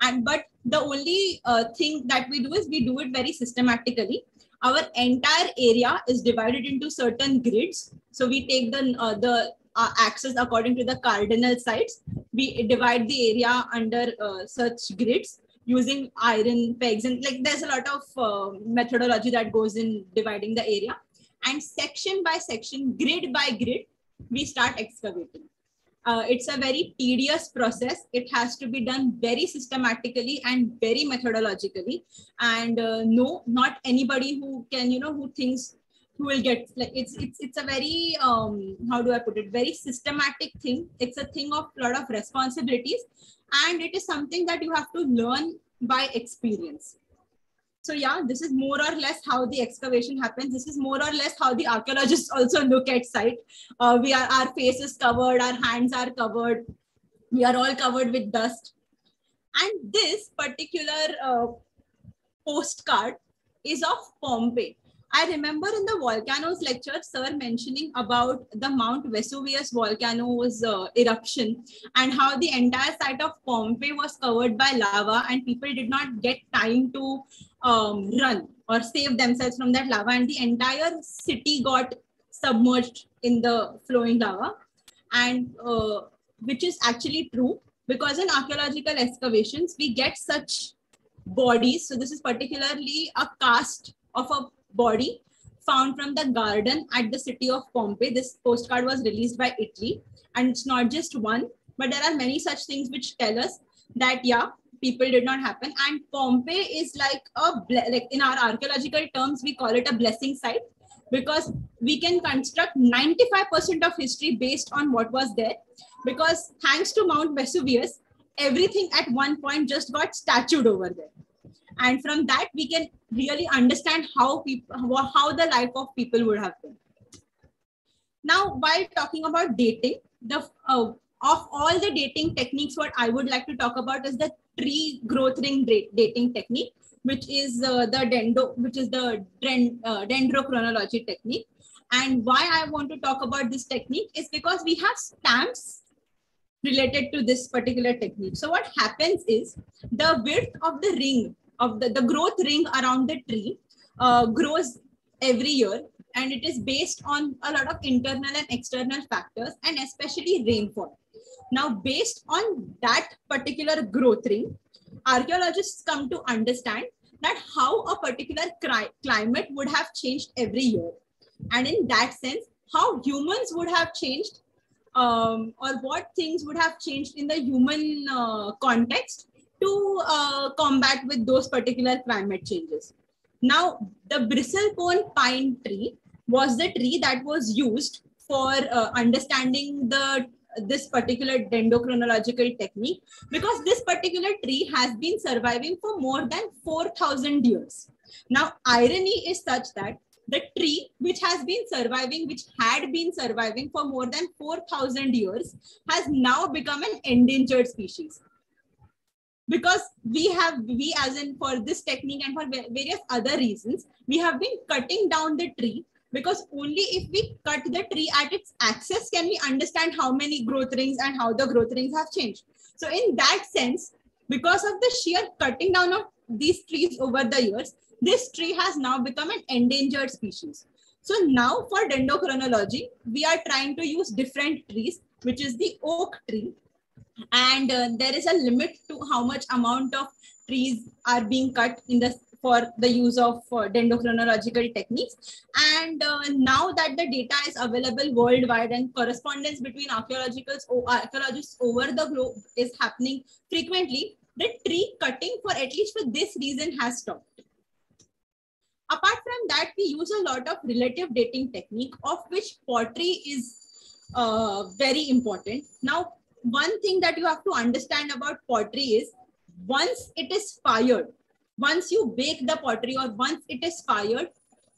and but the only uh, thing that we do is we do it very systematically. Our entire area is divided into certain grids. So we take the uh, the uh, according to the cardinal sites. We divide the area under uh, such grids using iron pegs. And like there's a lot of uh, methodology that goes in dividing the area. And section by section grid by grid we start excavating uh, it's a very tedious process. It has to be done very systematically and very methodologically. And uh, no, not anybody who can, you know, who thinks who will get like it's it's it's a very um how do I put it very systematic thing. It's a thing of a lot of responsibilities, and it is something that you have to learn by experience. So yeah, this is more or less how the excavation happens. This is more or less how the archaeologists *laughs* also look at site. Uh, we are our faces covered, our hands are covered. We are all covered with dust. And this particular uh, postcard is of Pompeii. I remember in the volcanoes lecture, sir mentioning about the Mount Vesuvius volcano's uh, eruption and how the entire site of Pompeii was covered by lava and people did not get time to um, run or save themselves from that lava and the entire city got submerged in the flowing lava and uh, which is actually true because in archaeological excavations we get such bodies. So this is particularly a cast of a body found from the garden at the city of Pompeii. This postcard was released by Italy. And it's not just one, but there are many such things which tell us that, yeah, people did not happen. And Pompeii is like a, like in our archaeological terms, we call it a blessing site because we can construct 95% of history based on what was there. Because thanks to Mount Vesuvius, everything at one point just got statued over there and from that we can really understand how people how the life of people would have been. Now while talking about dating the uh, of all the dating techniques what i would like to talk about is the tree growth ring dating technique which is uh, the dendo which is the uh, dendrochronology technique. And why i want to talk about this technique is because we have stamps related to this particular technique. So what happens is the width of the ring of the, the growth ring around the tree uh, grows every year and it is based on a lot of internal and external factors and especially rainfall. Now, based on that particular growth ring, archaeologists come to understand that how a particular climate would have changed every year. And in that sense, how humans would have changed um, or what things would have changed in the human uh, context to uh, combat with those particular climate changes. Now, the bristlecone pine tree was the tree that was used for uh, understanding the this particular dendrochronological technique because this particular tree has been surviving for more than 4000 years now irony is such that the tree which has been surviving which had been surviving for more than 4000 years has now become an endangered species because we have we as in for this technique and for various other reasons we have been cutting down the tree. Because only if we cut the tree at its axis can we understand how many growth rings and how the growth rings have changed. So in that sense because of the sheer cutting down of these trees over the years this tree has now become an endangered species. So now for dendrochronology we are trying to use different trees which is the oak tree and uh, there is a limit to how much amount of trees are being cut in the for the use of uh, dendrochronological techniques. And uh, now that the data is available worldwide and correspondence between archaeologists, over the globe is happening frequently, the tree cutting for at least for this reason has stopped. Apart from that, we use a lot of relative dating technique of which pottery is uh, very important. Now, one thing that you have to understand about pottery is once it is fired, once you bake the pottery or once it is fired,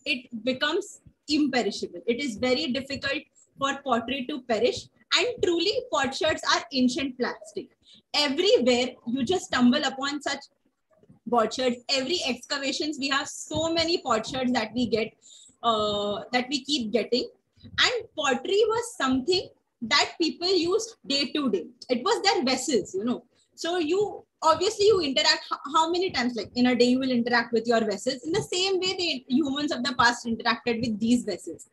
it becomes imperishable. It is very difficult for pottery to perish. And truly, potsherds are ancient plastic. Everywhere you just stumble upon such potsherds. Every excavations, we have so many potsherds that we get, uh, that we keep getting. And pottery was something that people use day to day. It was their vessels, you know. So you obviously you interact how many times? Like in a day you will interact with your vessels. In the same way the humans of the past interacted with these vessels.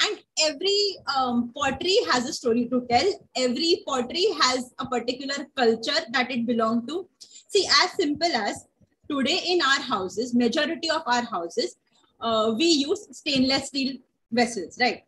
And every um, pottery has a story to tell. Every pottery has a particular culture that it belonged to. See as simple as today in our houses majority of our houses uh, we use stainless steel vessels right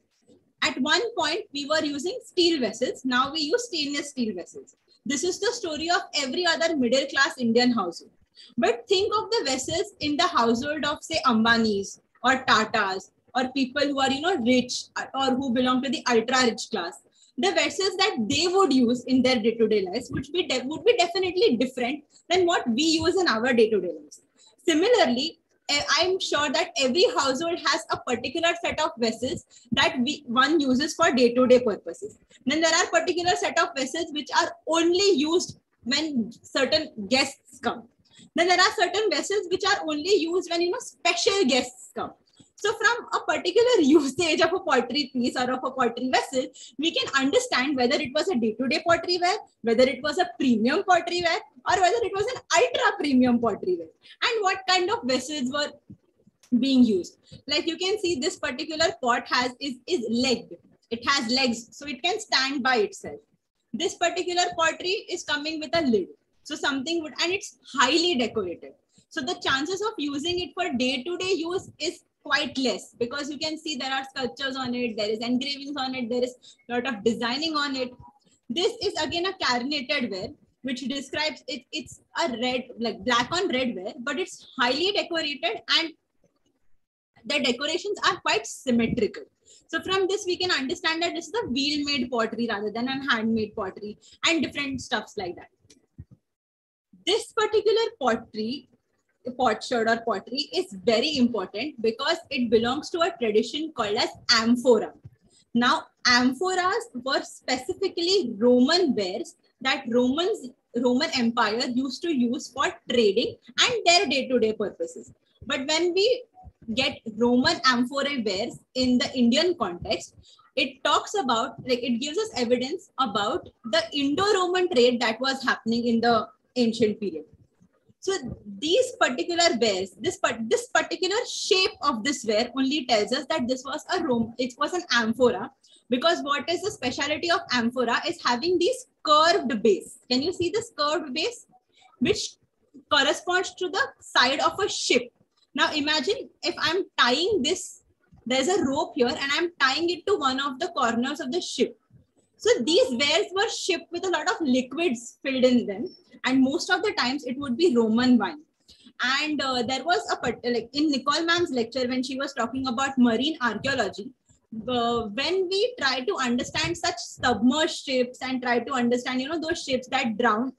at one point, we were using steel vessels. Now we use stainless steel vessels. This is the story of every other middle class Indian household. But think of the vessels in the household of, say, Ambanis or Tatas or people who are, you know, rich or who belong to the ultra rich class. The vessels that they would use in their day to day lives would be, would be definitely different than what we use in our day to day lives. Similarly, Eh, I'm sure that every household has a particular set of vessels that we, one uses for day-to-day purposes. Then there are particular set of vessels which are only used when certain guests come. Then there are certain vessels which are only used when you know special guests come. So from a particular *laughs* usage of a pottery piece or of a pottery vessel, we can understand whether it was a day-to-day pottery ware, whether it was a premium pottery ware, or whether it was an ultra premium pottery ware, and what kind of vessels were being used. Like you can see this particular pot has is, is legged. It has legs, so it can stand by itself. This particular pottery is coming with a lid. So something would, and it's highly decorated. So the chances of using it for day-to-day -day use is quite less because you can see there are sculptures on it, there is engravings on it, there is a lot of designing on it. This is again a carinated ware, which describes it, it's a red, like black on red ware, but it's highly decorated and the decorations are quite symmetrical. So from this, we can understand that this is a wheel-made pottery rather than a handmade pottery and different stuffs like that. This particular pottery potsherd or pottery is very important because it belongs to a tradition called as amphora. Now, amphoras were specifically Roman wares that Romans Roman Empire used to use for trading and their day-to-day -day purposes. But when we get Roman amphora wares in the Indian context, it talks about, like it gives us evidence about the Indo-Roman trade that was happening in the ancient period. So these particular bears, this, this particular shape of this ware only tells us that this was a room, it was an amphora because what is the speciality of amphora is having these curved base. Can you see this curved base? Which corresponds to the side of a ship. Now imagine if I'm tying this, there's a rope here and I'm tying it to one of the corners of the ship. So these wares were shipped with a lot of liquids filled in them and most of the times it would be Roman wine. And uh, there was a like in Nicole Ma'am's lecture when she was talking about marine archaeology. Uh, when we try to understand such submerged ships and try to understand, you know, those ships that drown,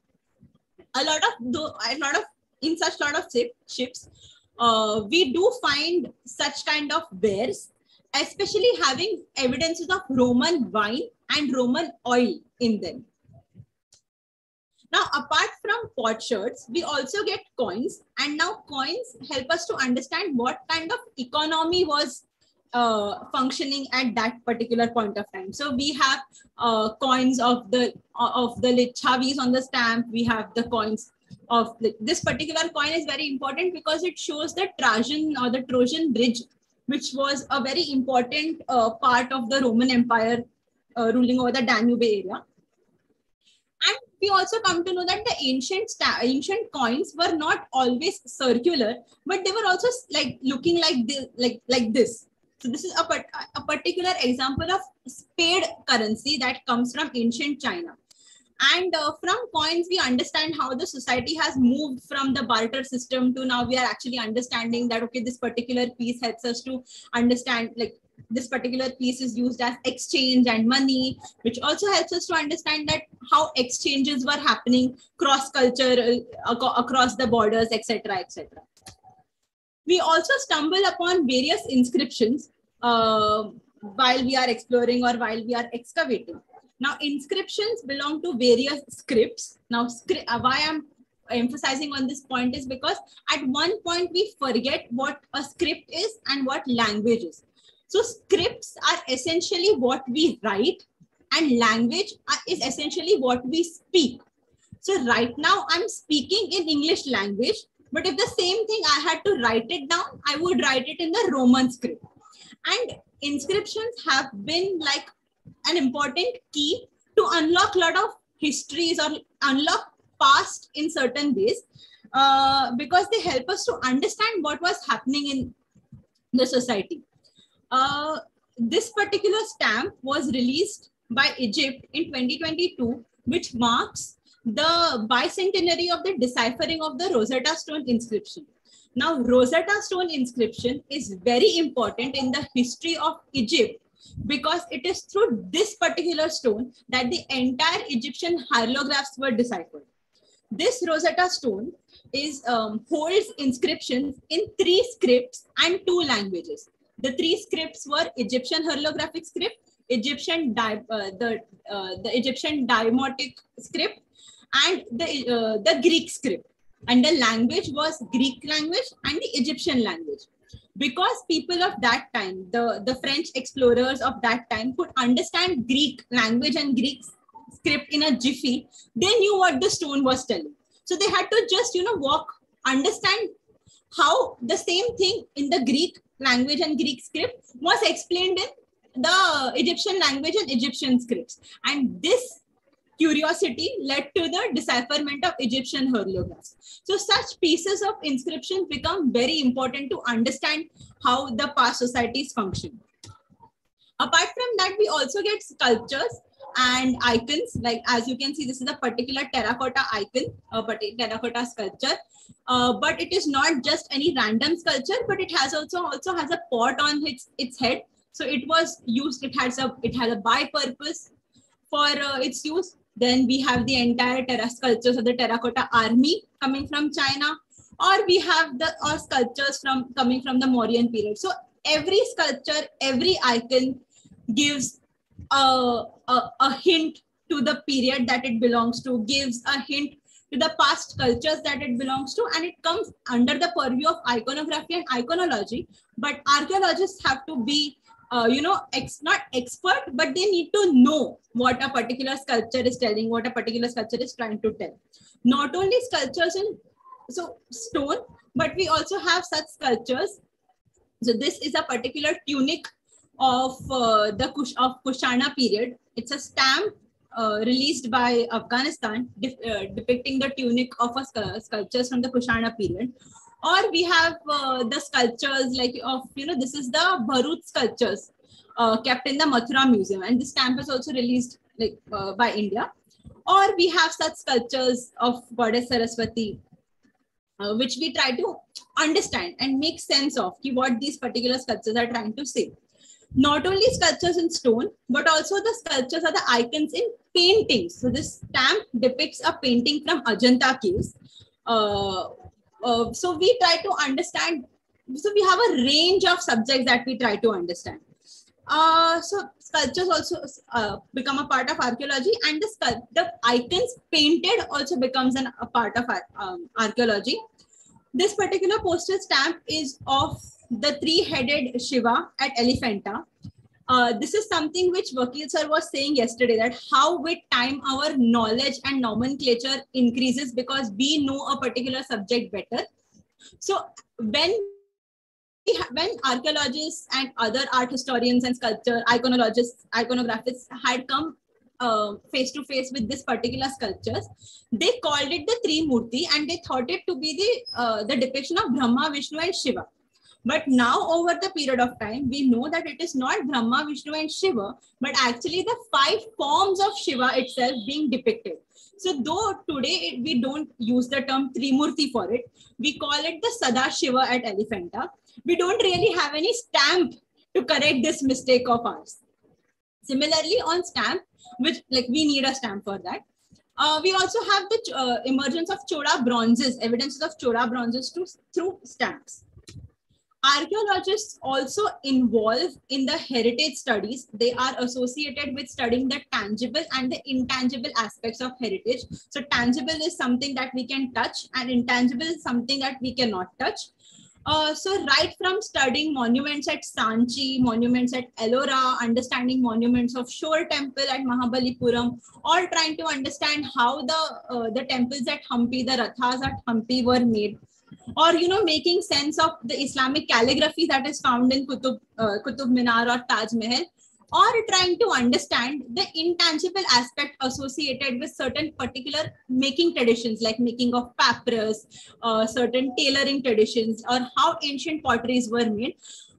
a lot of a lot of in such lot of ship, ships, uh, we do find such kind of wares, especially having evidences of Roman wine and Roman oil in them. Now, apart from potsherds, we also get coins. And now coins help us to understand what kind of economy was uh, functioning at that particular point of time. So we have uh, coins of the of the Lichavis on the stamp. We have the coins of the, this particular coin is very important because it shows the Trajan or the Trojan bridge, which was a very important uh, part of the Roman Empire uh, ruling over the Danube area And we also come to know that the ancient ancient coins were not always circular, but they were also like looking like this, like like this. So this is a, a particular example of spade currency that comes from ancient China. And uh, from coins, we understand how the society has moved from the barter system to now we are actually understanding that, okay, this particular piece helps us to understand like this particular piece is used as exchange and money, which also helps us to understand that how exchanges were happening cross culture uh, across the borders, etc., etc. We also stumble upon various inscriptions uh, while we are exploring or while we are excavating. Now, inscriptions belong to various scripts. Now, uh, why I'm emphasizing on this point is because at one point we forget what a script is and what language is. So scripts are essentially what we write and language is essentially what we speak. So right now I'm speaking in English language, but if the same thing I had to write it down, I would write it in the Roman script. And inscriptions have been like an important key to unlock a lot of histories or unlock past in certain ways uh, because they help us to understand what was happening in the society. Uh, this particular stamp was released by Egypt in 2022, which marks the bicentenary of the deciphering of the Rosetta Stone inscription. Now, Rosetta Stone inscription is very important in the history of Egypt because it is through this particular stone that the entire Egyptian hieroglyphs were deciphered. This Rosetta Stone is um, holds inscriptions in three scripts and two languages. The three scripts were Egyptian hieroglyphic script, Egyptian di- uh, the uh, the Egyptian demotic script, and the uh, the Greek script. And the language was Greek language and the Egyptian language. Because people of that time, the, the French explorers of that time could understand Greek language and Greek script in a jiffy, they knew what the stone was telling. So they had to just, you know, walk, understand how the same thing in the Greek language and Greek script was explained in the Egyptian language and Egyptian scripts. And this curiosity led to the decipherment of Egyptian hieroglyphs. So such pieces of inscription become very important to understand how the past societies function. Apart from that, we also get sculptures and icons. Like as you can see, this is a particular terracotta icon, a terracotta sculpture. Uh, but it is not just any random sculpture, but it has also also has a pot on its its head. So it was used. It has a it has a by purpose for uh, its use. Then we have the entire terra sculptures of the terracotta army coming from China, or we have the or sculptures from coming from the Mauryan period. So every sculpture, every icon gives a, a, a hint to the period that it belongs to, gives a hint to the past cultures that it belongs to, and it comes under the purview of iconography and iconology. But archaeologists have to be, uh, you know, ex- not expert, but they need to know what a particular sculpture is telling, what a particular sculpture is trying to tell. Not only sculptures in so stone, but we also have such sculptures. So this is a particular tunic of uh, the Kush of Kushana period. It's a stamp uh, released by Afghanistan uh, depicting the tunic of a sculptures from the Kushana period. Or we have uh, the sculptures like of, you know, this is the Bharhut sculptures uh, kept in the Mathura Museum. And this stamp is also released like uh, by India. Or we have such sculptures of Goddess Saraswati, which we try to understand and make sense of what these particular sculptures are trying to say not only sculptures in stone, but also the sculptures are the icons in paintings. So this stamp depicts a painting from Ajanta caves. Uh, uh, so we try to understand, so we have a range of subjects that we try to understand. Uh, so sculptures also uh, become a part of archaeology and the, the icons painted also becomes an, a part of um, archaeology. This particular postal stamp is of the three-headed Shiva at Elephanta. Uh, this is something which Vakil sir was saying yesterday that how with time our knowledge and nomenclature increases because we know a particular subject better. So when when archaeologists and other art historians and sculpture iconologists, iconographists had come face to face with this particular sculptures, they called it the three Trimurti and they thought it to be the uh, the depiction of Brahma, Vishnu, and Shiva. But now, over the period of time, we know that it is not Brahma, Vishnu, and Shiva, but actually the five forms of Shiva itself being depicted. So, though today we don't use the term Trimurti for it, we call it the Sada Shiva at Elephanta. We don't really have any stamp to correct this mistake of ours. Similarly, on stamp, which like we need a stamp for that. Uh, we also have the uh, emergence of Chola bronzes, evidences of Chola bronzes to, through stamps archaeologists also involve in the heritage studies. They are associated with studying the tangible and the intangible aspects of heritage. So tangible is something that we can touch and intangible is something that we cannot touch. Uh, so right from studying monuments at Sanchi, monuments at Ellora, understanding monuments of Shore Temple at Mahabalipuram, all trying to understand how the uh, the temples at Hampi, the rathas at Hampi were made or you know making sense of the islamic calligraphy that is found in kutub uh, kutub minar or taj mahal. Or trying to understand the intangible aspect associated with certain particular making traditions like making of papyrus uh, certain tailoring traditions or how ancient potteries were made.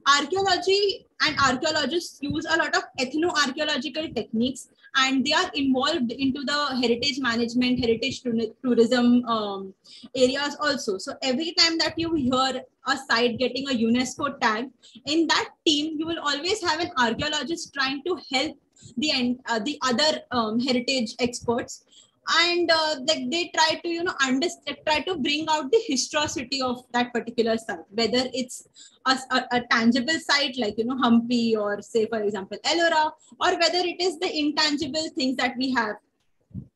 Archaeology and archaeologists use a lot of ethno-archaeological techniques and they are involved into the heritage management, heritage tourism um, areas also. So every time that you hear a site getting a UNESCO tag, in that team, you will always have an archaeologist trying to help the, uh, the other um, heritage experts and uh, like they try to you know understand try to bring out the historicity of that particular site whether it's a, a, a, tangible site like you know Hampi or say for example Ellora or whether it is the intangible things that we have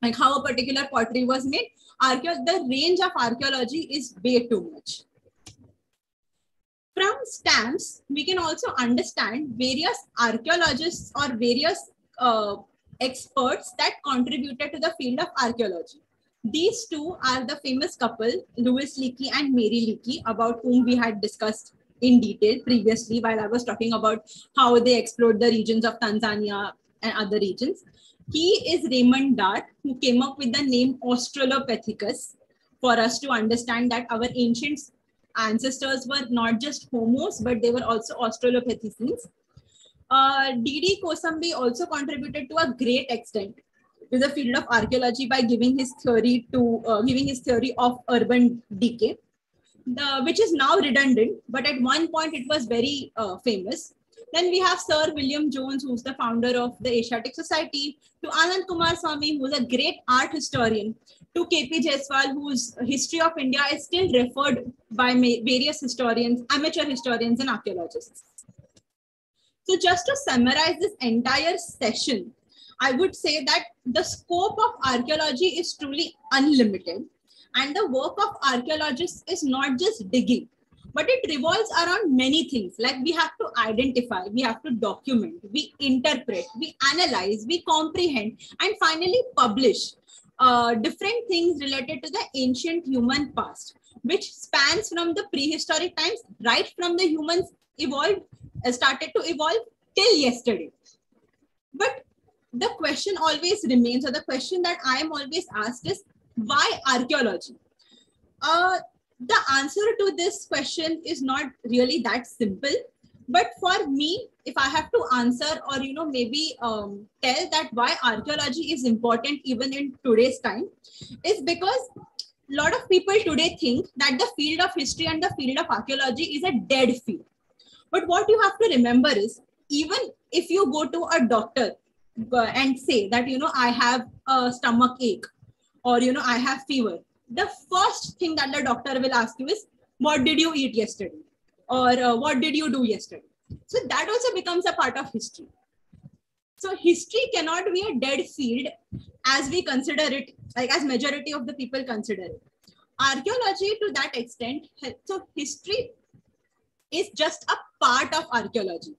like how a particular pottery was made. Archeo- the range of archaeology is way too much. From stamps we can also understand various archaeologists or various uh, experts that contributed to the field of archaeology. These two are the famous couple, Louis Leakey and Mary Leakey, about whom we had discussed in detail previously while I was talking about how they explored the regions of Tanzania and other regions. He is Raymond Dart, who came up with the name Australopithecus for us to understand that our ancient ancestors were not just homos, but they were also Australopithecines uh, D.D. Kosambi also contributed to a great extent to the field of archaeology by giving his theory to uh, giving his theory of urban decay, the, which is now redundant, but at one point it was very uh, famous. Then we have Sir William Jones, who's the founder of the Asiatic Society, to Anand Coomaraswamy, who's a great art historian, to KP Jayaswal, whose history of India is still referred by various historians, amateur historians, and archaeologists. So just to summarize this entire session, I would say that the scope of archaeology is truly unlimited. And the work of archaeologists is not just digging, but it revolves around many things. Like we have to identify, we have to document, we interpret, we analyze, we comprehend, and finally publish uh, different things related to the ancient human past, which spans from the prehistoric times, right from the humans evolved started to evolve till yesterday. But the question always remains, or the question that I am always asked is, why archaeology? Uh, the answer to this question is not really that simple. But for me, if I have to answer or, you know, maybe um, tell that why archaeology is important even in today's time, is because a lot of people today think that the field of history and the field of archaeology is a dead field but what you have to remember is even if you go to a doctor and say that, you know, I have a stomach ache or, you know, I have fever, the first thing that the doctor will ask you is, what did you eat yesterday? Or uh, what did you do yesterday? So that also becomes a part of history. So history cannot be a dead field as we consider it, like as majority of the people consider it. Archaeology to that extent, so history is just a part of archaeology.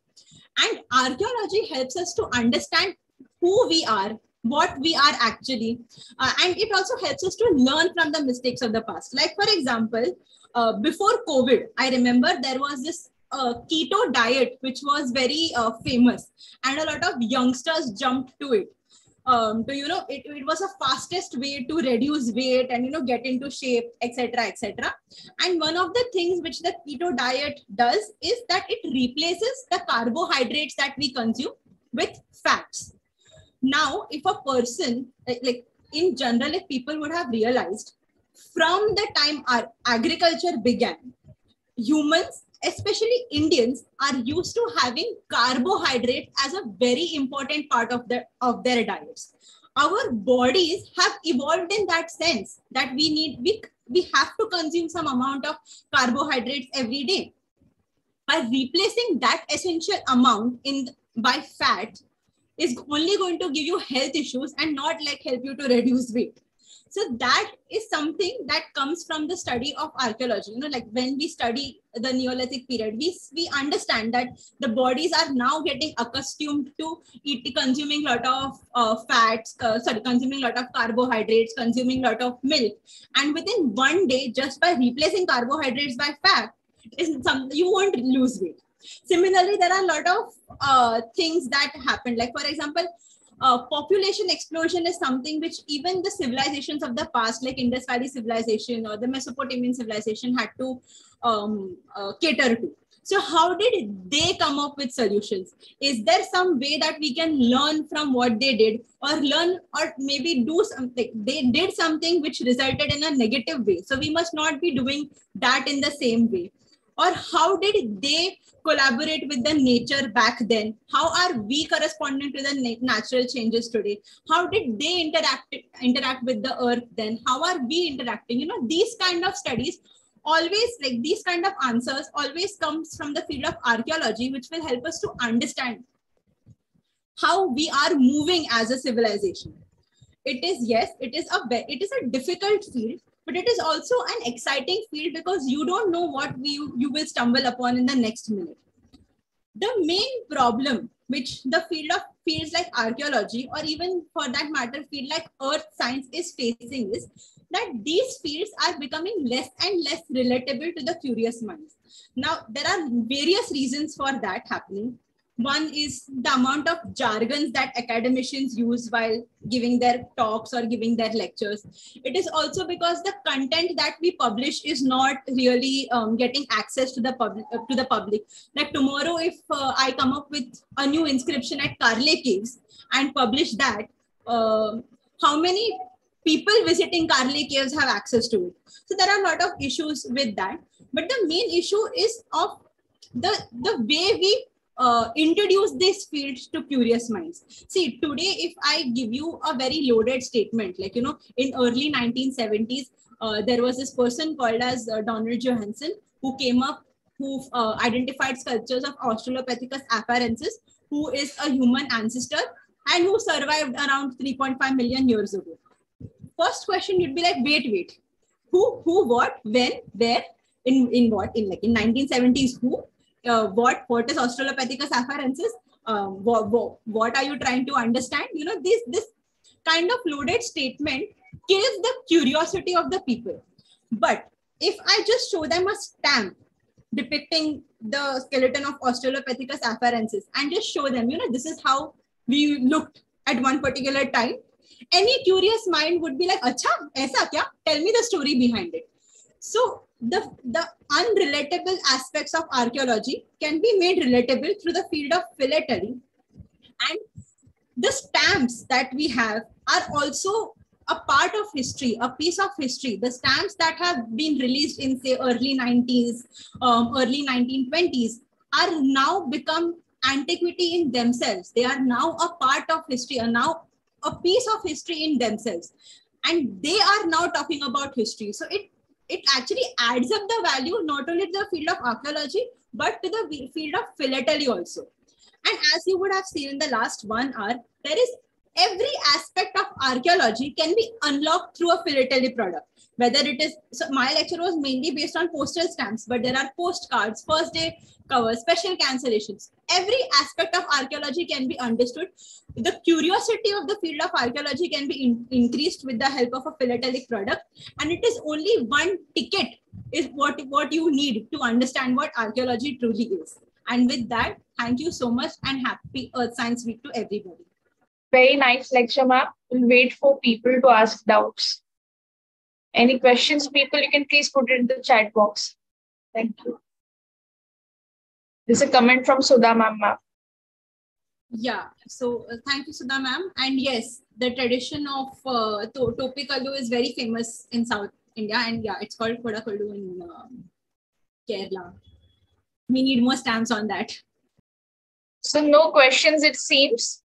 And archaeology helps us to understand who we are, what we are actually, uh, and it also helps us to learn from the mistakes of the past. Like, for example, uh, before COVID, I remember there was this uh, keto diet, which was very uh, famous, and a lot of youngsters jumped to it um, to you know it, it was a fastest way to reduce weight and you know get into shape etc etc and one of the things which the keto diet does is that it replaces the carbohydrates that we consume with fats. Now if a person like in general if people would have realized from the time our agriculture began humans especially Indians are used to having carbohydrate as a very important part of their of their diets. Our bodies have evolved in that sense that we need we, we have to consume some amount of carbohydrates every day. By replacing that essential amount in by fat is only going to give you health issues and not like help you to reduce weight so that is something that comes from the study of archaeology. You know like when we study the neolithic period we we understand that the bodies are now getting accustomed to eating consuming a lot of uh, fats uh, sorry consuming a lot of carbohydrates consuming a lot of milk. And within one day just by replacing carbohydrates by fat is some you won't lose weight. Similarly there are a lot of uh, things that happen like for example uh, population explosion is something which even the civilizations of the past, like Indus Valley civilization or the Mesopotamian civilization, had to um, uh, cater to. So, how did they come up with solutions? Is there some way that we can learn from what they did, or learn, or maybe do something? They did something which resulted in a negative way. So, we must not be doing that in the same way or how did they collaborate with the nature back then? How are we corresponding to the natural changes today? How did they interact interact with the earth then? How are we interacting? You know these kind of studies always like these kind of answers always comes from the field of archaeology which will help us to understand how we are moving as a civilization. It is yes it is a it is a difficult field but it is also an exciting field because you don't know what we, you will stumble upon in the next minute. The main problem which the field of fields like archaeology or even for that matter field like earth science is facing is that these fields are becoming less and less relatable to the curious minds. Now, there are various reasons for that happening. One is the amount of jargons that academicians use while giving their talks or giving their lectures. It is also because the content that we publish is not really um, getting access to the public. Uh, to the public. Like tomorrow, if uh, I come up with a new inscription at Karle Caves and publish that, uh, how many people visiting Karle Caves have access to it? So there are a lot of issues with that. But the main issue is of the the way we uh, introduce this field to curious minds. See, today, if I give you a very loaded statement, like, you know, in early 1970s, uh, there was this person called as uh, Donald Johanson who came up, who uh, identified sculptures of Australopithecus afarensis, who is a human ancestor and who survived around 3.5 million years ago. First question you'd be like, wait, wait, who, who, what, when, where, in, in what, in like in 1970s, who, uh, what what is Australopithecus afarensis? Um, what, what, what are you trying to understand? You know, this this kind of loaded statement kills the curiosity of the people. But if I just show them a stamp depicting the skeleton of Australopithecus afarensis and just show them, you know, this is how we looked at one particular time, any curious mind would be like, Acha, aisa kya? Tell me the story behind it. So the, the unrelatable aspects of archaeology can be made relatable through the field of philately. And the stamps that we have are also a part of history, a piece of history. The stamps that have been released in, say, early 90s, um, early 1920s are now become antiquity in themselves. They are now a part of history, are now a piece of history in themselves. And they are now talking about history. So it it actually adds up the value not only to the field of archaeology but to the field of philately also. And as you would have seen in the last one hour there is every aspect of archaeology can be unlocked through a philately product whether it is so my lecture was mainly based on postal stamps but there are postcards first day covers special cancellations. Every aspect of archaeology can be understood. The curiosity of the field of archaeology can be in, increased with the help of a philatelic product and it is only one ticket is what what you need to understand what archaeology truly is. And with that thank you so much and happy earth science week to everybody. Very nice lecture ma'am. We'll wait for people to ask doubts any questions, people, you can please put it in the chat box. Thank you. This is a comment from Sudha ma'am. Yeah, so uh, thank you, Sudha ma'am. And yes, the tradition of uh, to- Topikallu is very famous in South India. And yeah, it's called Kodakallu in um, Kerala. We need more stamps on that. So no questions, it seems.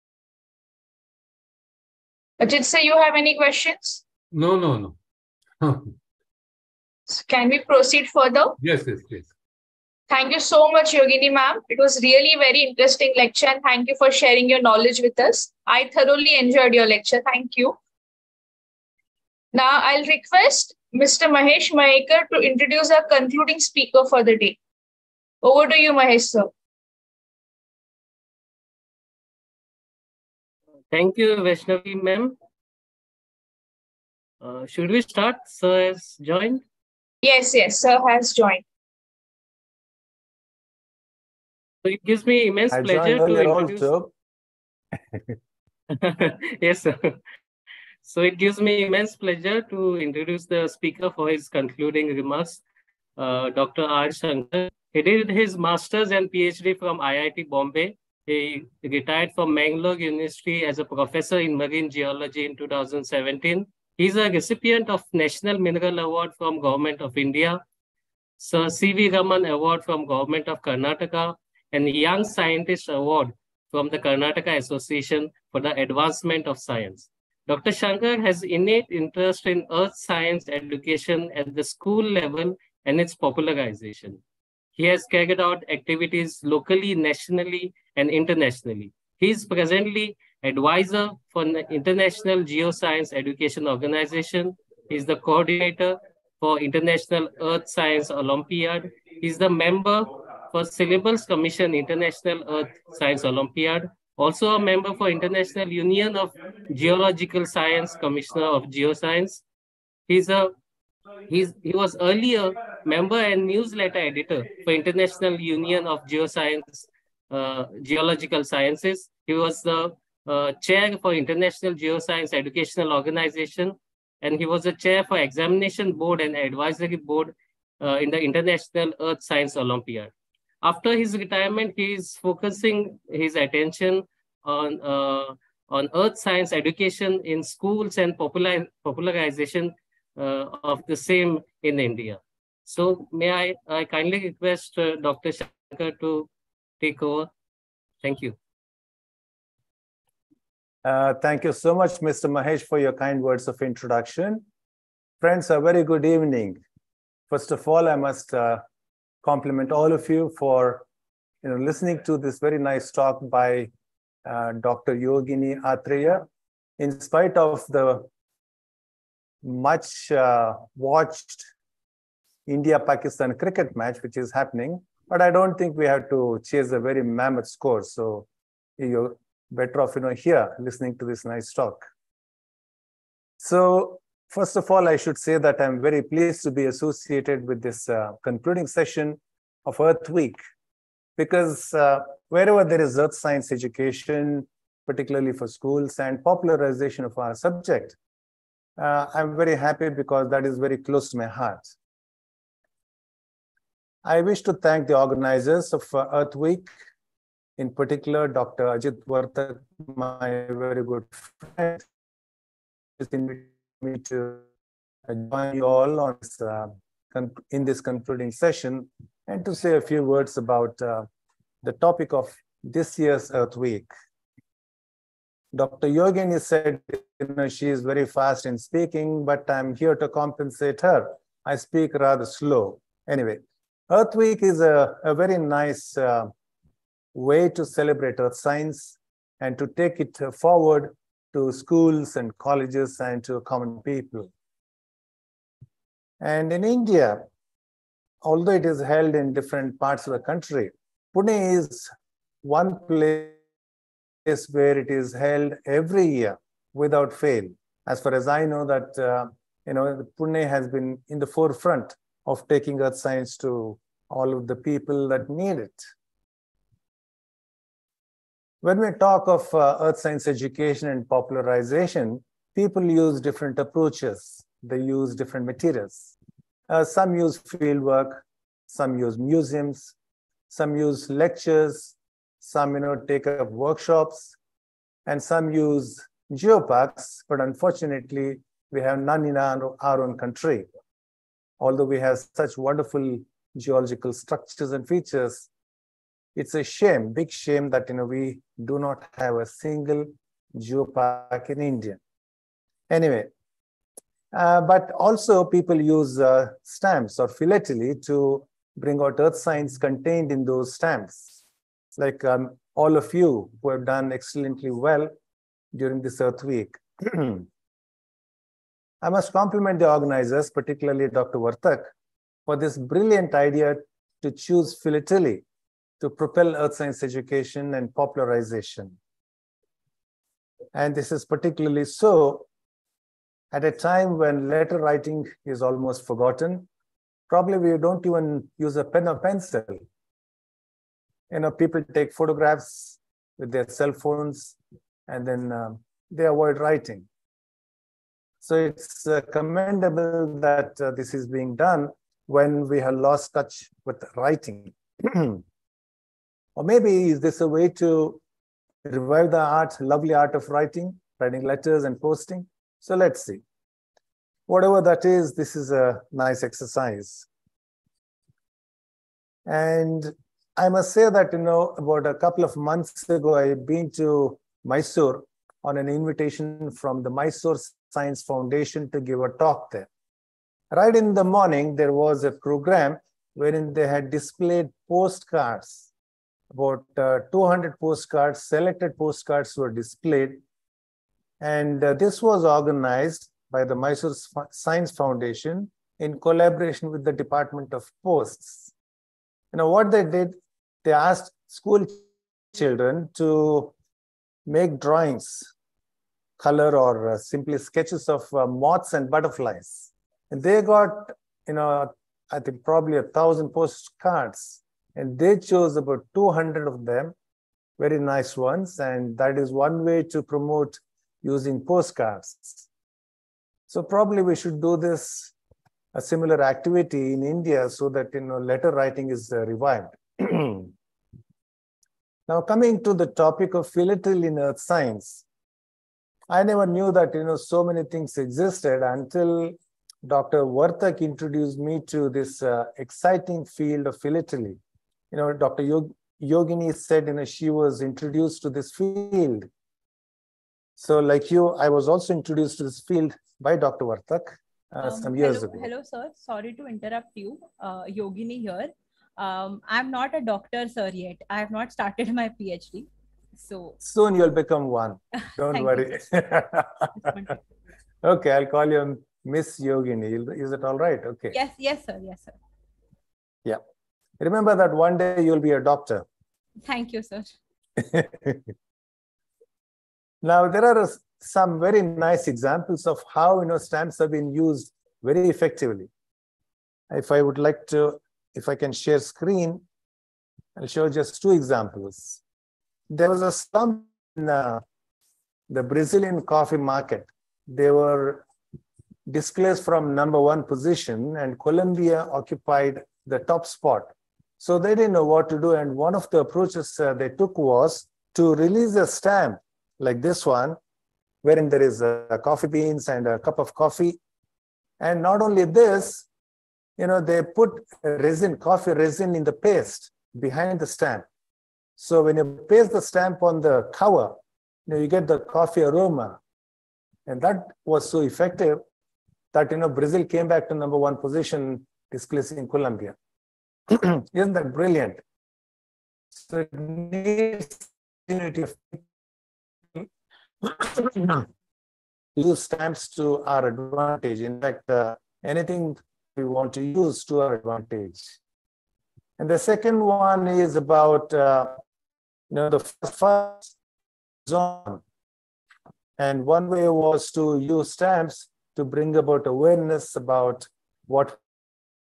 Ajit, sir, you have any questions? No, no, no. So can we proceed further? Yes, yes, please. Thank you so much, Yogini ma'am. It was really very interesting lecture and thank you for sharing your knowledge with us. I thoroughly enjoyed your lecture. Thank you. Now I'll request Mr. Mahesh Mahekar to introduce our concluding speaker for the day. Over to you, Mahesh sir. Thank you, Vaishnavi ma'am. Uh, should we start? Sir has joined? Yes, yes, sir has joined. So it gives me immense I pleasure to introduce. *laughs* yes, sir. So it gives me immense pleasure to introduce the speaker for his concluding remarks, uh, Dr. R. Shankar. He did his master's and PhD from IIT Bombay. He retired from Mangalore University as a professor in marine geology in 2017. He's a recipient of National Mineral Award from Government of India. Sir C.V. Raman Award from Government of Karnataka, and Young Scientist Award from the Karnataka Association for the Advancement of Science. Dr. Shankar has innate interest in earth science education at the school level and its popularization. He has carried out activities locally, nationally, and internationally. He is presently advisor for the International Geoscience Education Organization. He is the coordinator for International Earth Science Olympiad. He is the member for Syllabus Commission International Earth Science Olympiad. Also a member for International Union of Geological Science, Commissioner of Geoscience. He's a He's, he was earlier member and newsletter editor for International Union of Geoscience, uh, Geological Sciences. He was the uh, chair for International Geoscience Educational Organization, and he was a chair for Examination Board and Advisory Board uh, in the International Earth Science Olympiad. After his retirement, he is focusing his attention on, uh, on earth science education in schools and popular, popularization uh, of the same in India. So may I, I kindly request uh, Dr. Shankar to take over. Thank you. Uh, thank you so much, Mr. Mahesh, for your kind words of introduction. Friends, a very good evening. First of all, I must uh, compliment all of you for you know, listening to this very nice talk by uh, Dr. Yogini Atreya. In spite of the much uh, watched India-Pakistan cricket match, which is happening, but I don't think we have to chase a very mammoth score. So you're better off, you know, here listening to this nice talk. So first of all, I should say that I'm very pleased to be associated with this uh, concluding session of Earth Week, because uh, wherever there is earth science education, particularly for schools and popularization of our subject, uh, I'm very happy because that is very close to my heart. I wish to thank the organizers of uh, Earth Week, in particular, Dr. Ajit Vartak, my very good friend, has invited me to join you all on this, uh, in this concluding session and to say a few words about uh, the topic of this year's Earth Week. Dr. Yogini said, you know, she is very fast in speaking, but I'm here to compensate her. I speak rather slow. Anyway, Earth Week is a, a very nice uh, way to celebrate Earth science and to take it forward to schools and colleges and to common people. And in India, although it is held in different parts of the country, Pune is one place where it is held every year without fail. As far as I know that, uh, you know, Pune has been in the forefront of taking earth science to all of the people that need it. When we talk of uh, earth science education and popularization, people use different approaches. They use different materials. Uh, some use fieldwork, some use museums, some use lectures, some you know take up workshops, and some use geoparks, but unfortunately, we have none in our, our own country. Although we have such wonderful geological structures and features, it's a shame, big shame that you know we do not have a single geopark in India. Anyway, uh, but also people use uh, stamps or philately to bring out earth science contained in those stamps. Like um, all of you who have done excellently well during this Earth Week. *clears throat* I must compliment the organizers, particularly Dr. Vartak, for this brilliant idea to choose philately to propel earth science education and popularization. And this is particularly so at a time when letter writing is almost forgotten. Probably we don't even use a pen or pencil. You know, people take photographs with their cell phones and then um, they avoid writing. So it's uh, commendable that uh, this is being done when we have lost touch with writing. *clears throat* or maybe is this a way to revive the art, lovely art of writing, writing letters and posting? So let's see. Whatever that is, this is a nice exercise. And I must say that, you know, about a couple of months ago, I've been to Mysore on an invitation from the Mysore Science Foundation to give a talk there. Right in the morning, there was a program wherein they had displayed postcards. About uh, 200 postcards, selected postcards were displayed. And uh, this was organized by the Mysore Science Foundation in collaboration with the Department of Posts. You know, what they did, they asked school children to make drawings, color or uh, simply sketches of uh, moths and butterflies. And they got, you know, I think probably a thousand postcards. And they chose about 200 of them, very nice ones. And that is one way to promote using postcards. So probably we should do this, a similar activity in India so that, you know, letter writing is uh, revived. *clears throat* now coming to the topic of philately in earth science, I never knew that, you know, so many things existed until Dr. Vartak introduced me to this uh, exciting field of philately. You know, Dr. Yog Yogini said, you know, she was introduced to this field. So like you, I was also introduced to this field by Dr. Vartak uh, um, some years hello, ago. Hello, sir. Sorry to interrupt you. Uh, Yogini here. Um, I'm not a doctor, sir, yet. I have not started my PhD. So soon you'll become one. *laughs* Don't worry. *laughs* okay, I'll call you Miss Yogini. Is it all right? Okay. Yes, yes, sir. Yes, sir. Yeah. Remember that one day you'll be a doctor. Thank you, sir. *laughs* now, there are some very nice examples of how you know stamps have been used very effectively. If I would like to, if I can share screen, I'll show just two examples. There was a slump in uh, the Brazilian coffee market. They were displaced from number one position and Colombia occupied the top spot. So they didn't know what to do. And one of the approaches uh, they took was to release a stamp like this one, wherein there is a coffee beans and a cup of coffee. And not only this, you know, they put resin, coffee resin in the paste behind the stamp. So when you paste the stamp on the cover, you, know, you get the coffee aroma. And that was so effective that you know Brazil came back to number one position, displacing Colombia. *clears throat* Isn't that brilliant? So it needs unity of *clears throat* use stamps to our advantage. In fact, uh, anything we want to use to our advantage. And the second one is about uh, you know the first zone. And one way was to use stamps to bring about awareness about what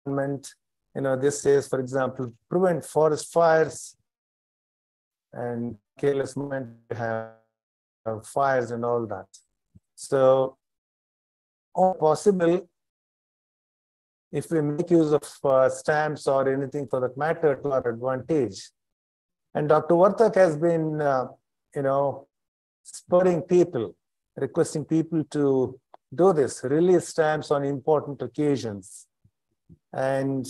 meant. You know, this says, for example, prevent forest fires and careless movement have, have fires and all that. So, all possible if we make use of uh, stamps or anything for that matter to our advantage. And Dr. Vartak has been, uh, you know, spurring people, requesting people to do this, release stamps on important occasions. And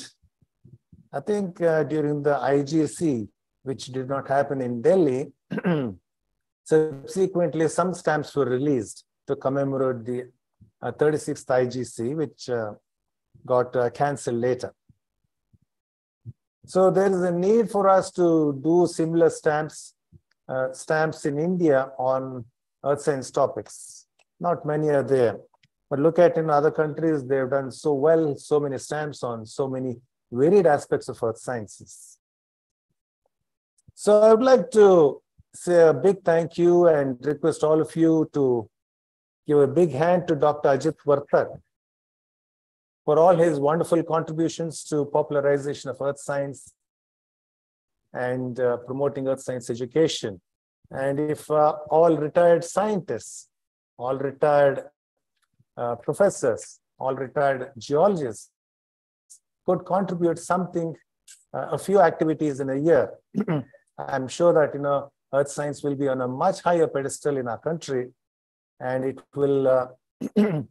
I think uh, during the IGC, which did not happen in Delhi, *clears throat* subsequently some stamps were released to commemorate the uh, 36th IGC, which uh, got uh, canceled later. So there is a need for us to do similar stamps, uh, stamps in India on earth science topics. Not many are there. But look at in other countries, they've done so well, so many stamps on so many varied aspects of earth sciences. So I would like to say a big thank you and request all of you to give a big hand to Dr. Ajit Vartak for all his wonderful contributions to popularization of earth science and uh, promoting earth science education. And if uh, all retired scientists, all retired uh, professors, all retired geologists could contribute something, uh, a few activities in a year, *clears throat* I'm sure that, you know, earth science will be on a much higher pedestal in our country and it will uh, *clears throat*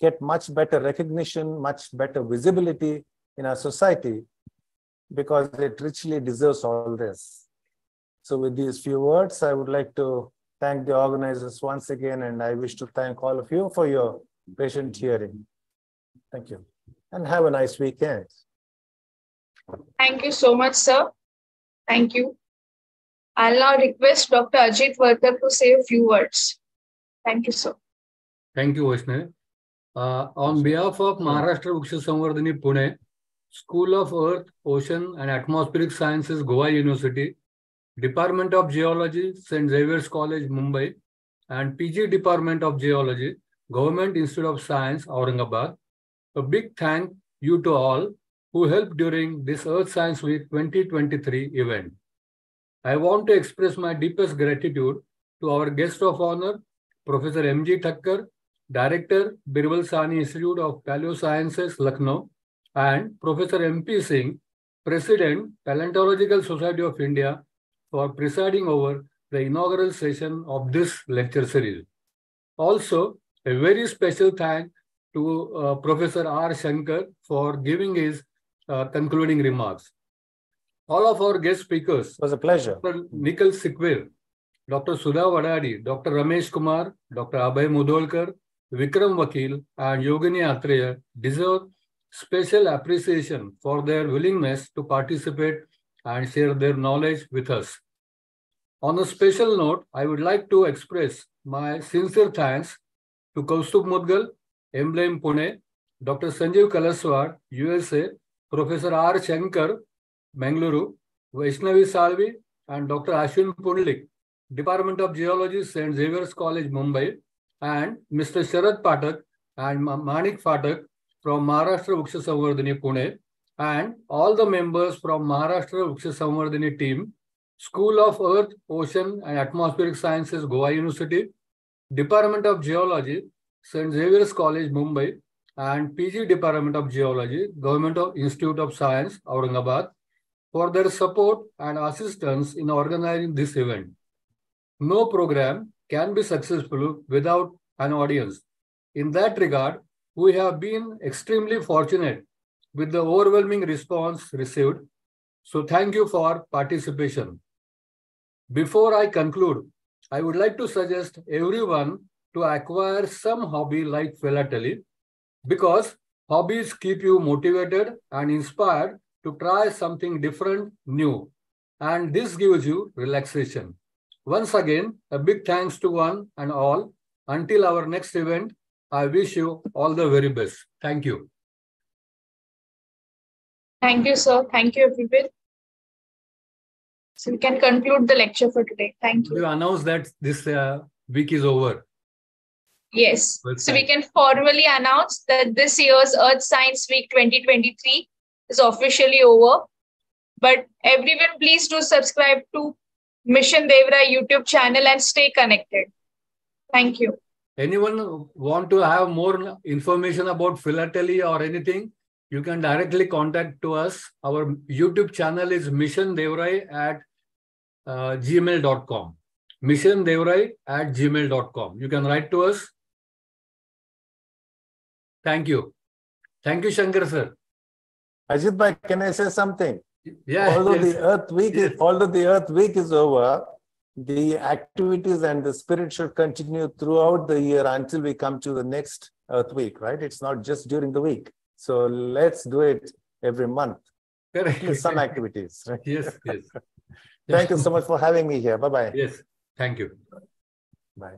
get much better recognition, much better visibility in our society. because it richly deserves all this. So with these few words, I would like to thank the organizers once again, and I wish to thank all of you for your patient hearing. Thank you. And have a nice weekend. Thank you so much, sir. Thank you. I'll now request Dr. Ajit Vartak to say a few words. Thank you, sir. Thank you, Vaishnavi. Uh, on behalf of Maharashtra Vriksha Samvardhani Pune, School of Earth, Ocean and Atmospheric Sciences, Goa University, Department of Geology, St. Xavier's College, Mumbai, and PG Department of Geology, Government Institute of Science, Aurangabad. A big thank you to all who helped during this Earth Science Week 2023 event. I want to express my deepest gratitude to our guest of honor, Professor M.G. Thakkar, Director, Birbal Sahni Institute of Paleosciences, Lucknow, and Professor M.P. Singh, President, Paleontological Society of India, for presiding over the inaugural session of this lecture series. Also, a very special thank to uh, Professor R. Shankar for giving his uh, concluding remarks. All of our guest speakers, It was a pleasure. Dr. Nikhil Sikwer, Dr. Sudha Vadadi, Dr. Ramesh Kumar, Dr. Abhay Mudolkar, Vikram Vakil, and Yogini Atreya deserve special appreciation for their willingness to participate and share their knowledge with us. On a special note, I would like to express my sincere thanks to Kaustubh Mudgal, Emblem Pune, Dr. Sanjeev Kalaswar, USA, Professor R. Shankar, Mangaluru, Vaishnavi Salvi, and Dr. Ashwin Pundlik, Department of Geology, St. Xavier's College, Mumbai, and Mr. Sharad Pathak and Manik Pathak from Maharashtra Vriksha Samvardhani, Pune, and all the members from Maharashtra Vriksha Samvardhani team, School of Earth, Ocean and Atmospheric Sciences, Goa University, Department of Geology, St. Xavier's College, Mumbai, and PG Department of Geology, Government of Institute of Science, Aurangabad, for their support and assistance in organizing this event. No program can be successful without an audience. In that regard, we have been extremely fortunate with the overwhelming response received. So thank you for participation. Before I conclude, I would like to suggest everyone to acquire some hobby like philately because hobbies keep you motivated and inspired to try something different, new, and this gives you relaxation. Once again, a big thanks to one and all. Until our next event, I wish you all the very best. Thank you. Thank you, sir. Thank you, everybody. So we can conclude the lecture for today. Thank you. You announce that this uh, week is over. Yes. Well, So we can formally announce that this year's Earth Science Week 2023 is officially over. But everyone, please do subscribe to Mission Devrai YouTube channel and stay connected. Thank you. Anyone want to have more information about philately or anything, you can directly contact to us. Our YouTube channel is Mission Devrai at uh, gmail.com. Mission Devrai at gmail.com. You can write to us. Thank you. Thank you, Shankar sir. Ajit Bhai, can I say something? Yeah. although yes. the Earth Week is, although the Earth Week is over, the activities and the spirit should continue throughout the year until we come to the next Earth Week, right? It's not just during the week. So let's do it every month. Correct. Some activities. Right? Yes, yes. Thank you so much for having me here. Bye bye. Yes, thank you. Bye.